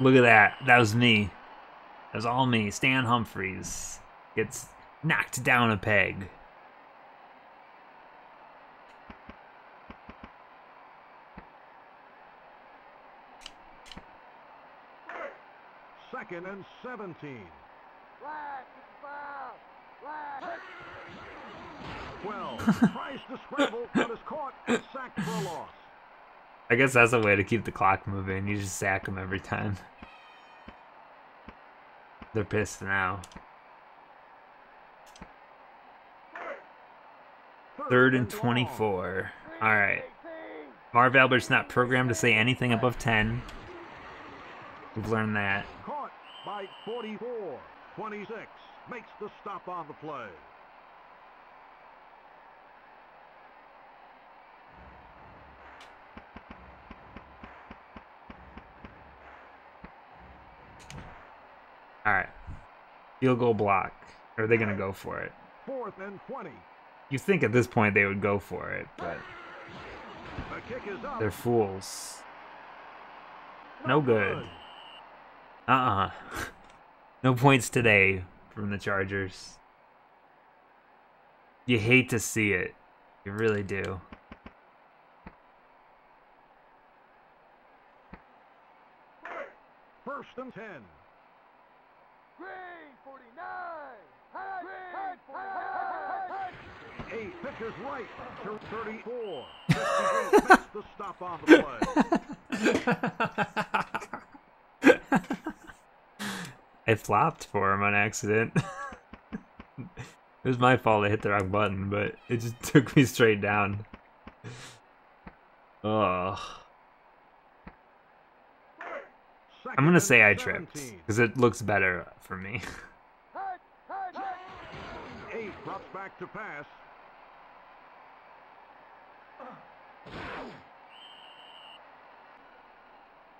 Look at that. That was me. That was all me. Stan Humphries gets knocked down a peg. Second and 17. Flag, it's a foul. Flag. 12. Tries to scramble, but is caught and sacked for a loss. I guess that's a way to keep the clock moving. You just sack them every time. They're pissed now. Third and 24. All right. 18. Marv Albert's not programmed to say anything above 10. We've learned that. By 44. 26. Makes the stop on the play. All right. Field goal block. Or are they going to go for it? Fourth and 20. You think at this point they would go for it, but The kick is up. they're fools. No good. Uh-uh. No points today from the Chargers. You hate to see it. You really do. First and 10. Green, 49. Green, 49. Eight pitches right to 34. the stop on the play. I flopped for him on accident. it was my fault I hit the wrong button, but it just took me straight down. Ugh. I'm gonna say I tripped because it looks better for me. Eight drops back to pass.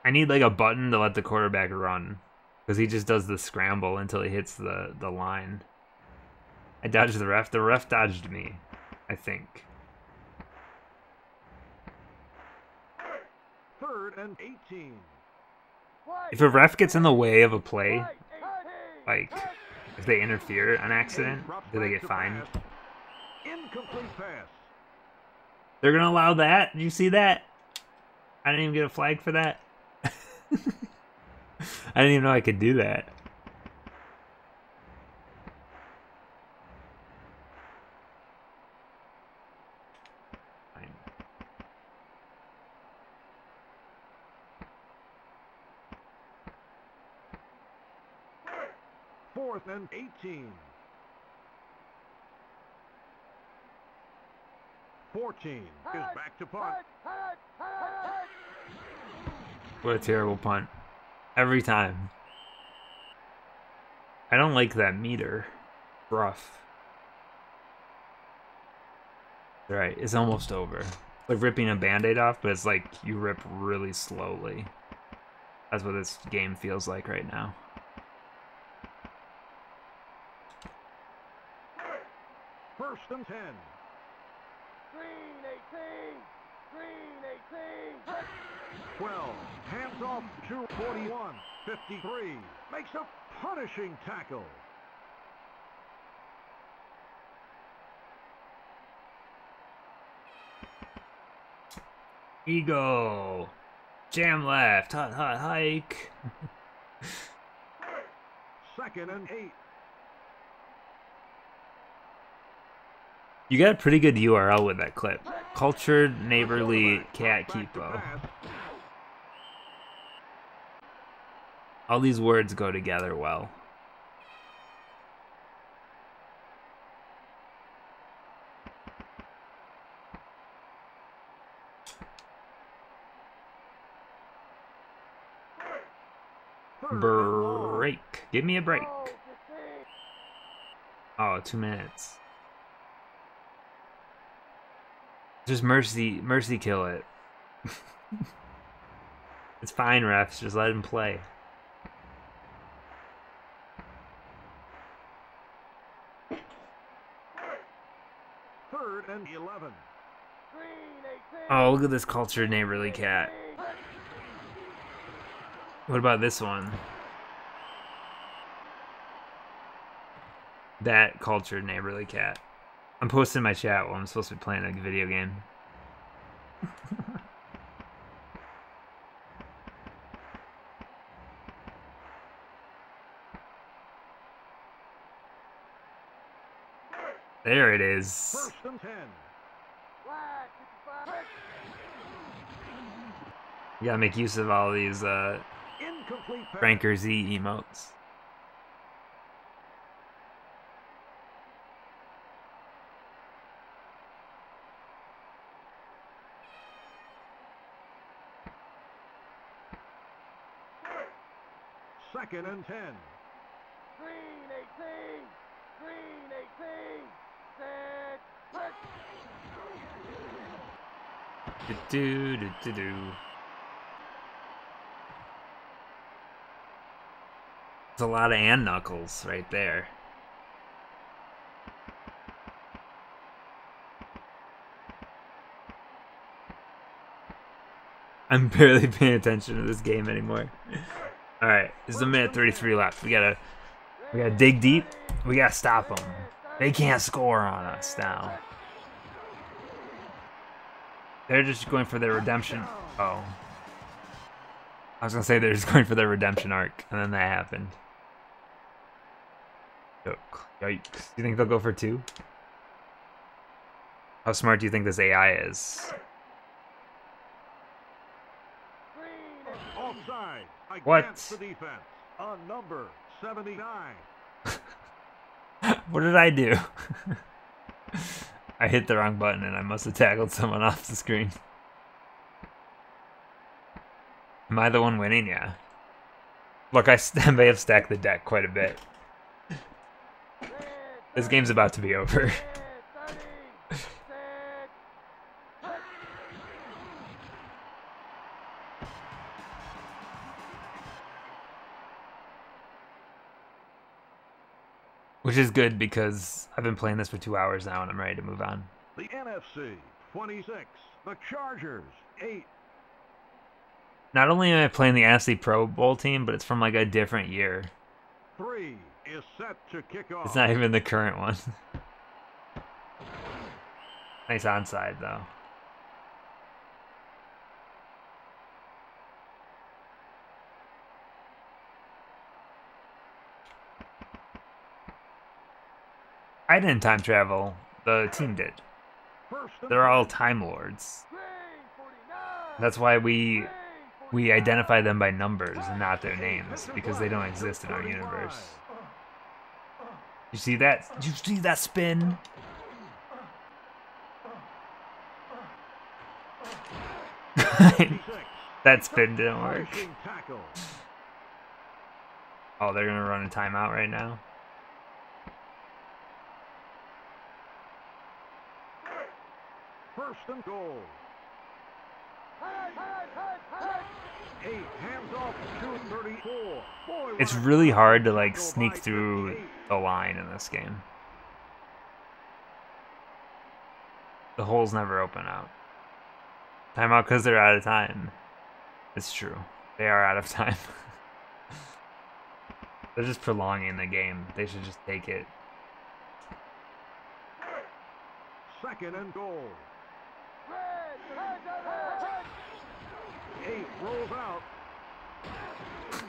I need like a button to let the quarterback run because he just does the scramble until he hits the the line. I dodged the ref. The ref dodged me, I think. Third and 18. If a ref gets in the way of a play, like if they interfere on accident, do they get fined? Incomplete pass. They're gonna allow that. Did you see that? I didn't even get a flag for that. I didn't even know I could do that. Fourth and 18. 14 is back to punt. What a terrible punt. Every time. I don't like that meter. Rough. Alright, it's almost over. Like ripping a band-aid off, but it's like you rip really slowly. That's what this game feels like right now. First and 10. Green, 18. Green, 18. 12. Hands off to 41. 53. Makes a punishing tackle. Ego! Jam left! Hot, hot, hike! Second and 8. You got a pretty good URL with that clip. Cultured Neighborly Cat Keepo. pass. All these words go together well. Break. Give me a break. 15. Oh, two minutes. Just mercy, mercy kill it. it's fine, refs. Just let him play. look at this cultured neighborly cat. What about this one? That cultured neighborly cat. I'm posting my chat while I'm supposed to be playing a video game. there it is. You gotta make use of all these uh, Incomplete. FrankerZ emotes. Second and 10. Green 18. Green 18. Set. Put. Do do do do do. There's a lot of and knuckles right there. I'm barely paying attention to this game anymore. All right, there's a minute 33 left. We gotta, we gotta dig deep. We gotta stop them. They can't score on us now. They're just going for their redemption. Oh. I was gonna say they're just going for their redemption arc, and then that happened. Yikes. Do you think they'll go for two? How smart do you think this AI is? Offside. What? On number 79. what did I do? I hit the wrong button and I must have tackled someone off the screen. Am I the one winning? Yeah. Look, I may have stacked the deck quite a bit. This game's about to be over. Set. 30. Set. Put. Which is good because I've been playing this for two hours now and I'm ready to move on. The NFC 26. The Chargers 8. Not only am I playing the Ashley Pro Bowl team, but it's from like a different year. 3 is set to kick off. It's not even the current one. nice onside though. I didn't time travel. The team did. They're all time lords. That's why we we identify them by numbers and not their names because they don't exist in our universe. You see that? You see that spin? that spin didn't work. Oh, they're gonna run a timeout right now. First and goal. Hut, hut, hut, hut. Eight hands off to 34. Boy, It's really hard to like sneak through 58. the line in this game. The holes never open out. Timeout because they're out of time. It's true. They are out of time. they're just prolonging the game. They should just take it. Second and goal. Eight rolls out.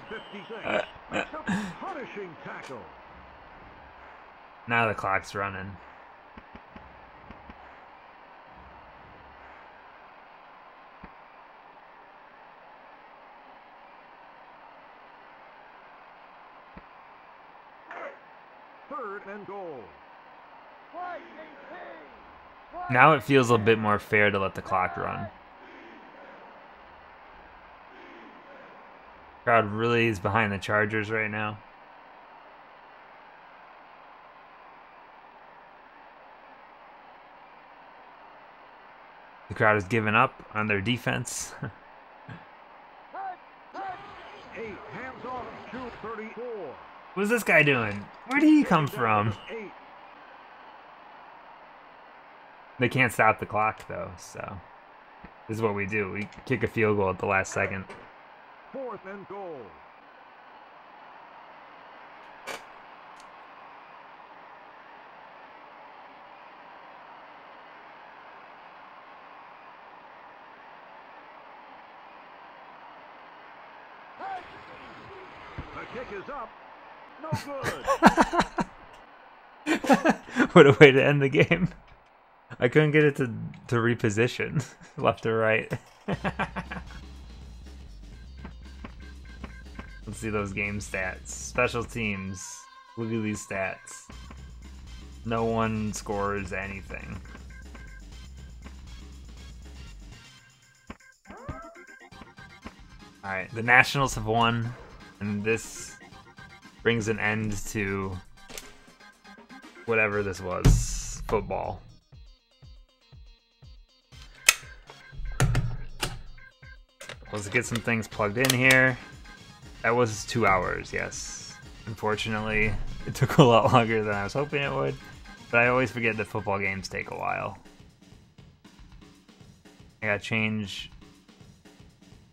56. Uh, uh. Punishing tackle. Now the clock's running. Third and goal. Now it feels a bit more fair to let the clock run. Crowd really is behind the Chargers right now. The crowd has given up on their defense. Hut, hut. Eight off What's this guy doing? Where did he come from? They can't stop the clock though, so this is what we do. We kick a field goal at the last second. Fourth and goal. What a way to end the game. I couldn't get it to, to reposition left or right. See those game stats. Special teams. Look at these stats. No one scores anything. Alright, the Nationals have won, and this brings an end to whatever this was football. Let's get some things plugged in here. That was two hours, yes. Unfortunately, it took a lot longer than I was hoping it would, but I always forget that football games take a while. I gotta change.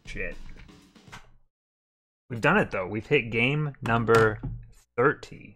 Shit. We've done it though. We've hit game number 30.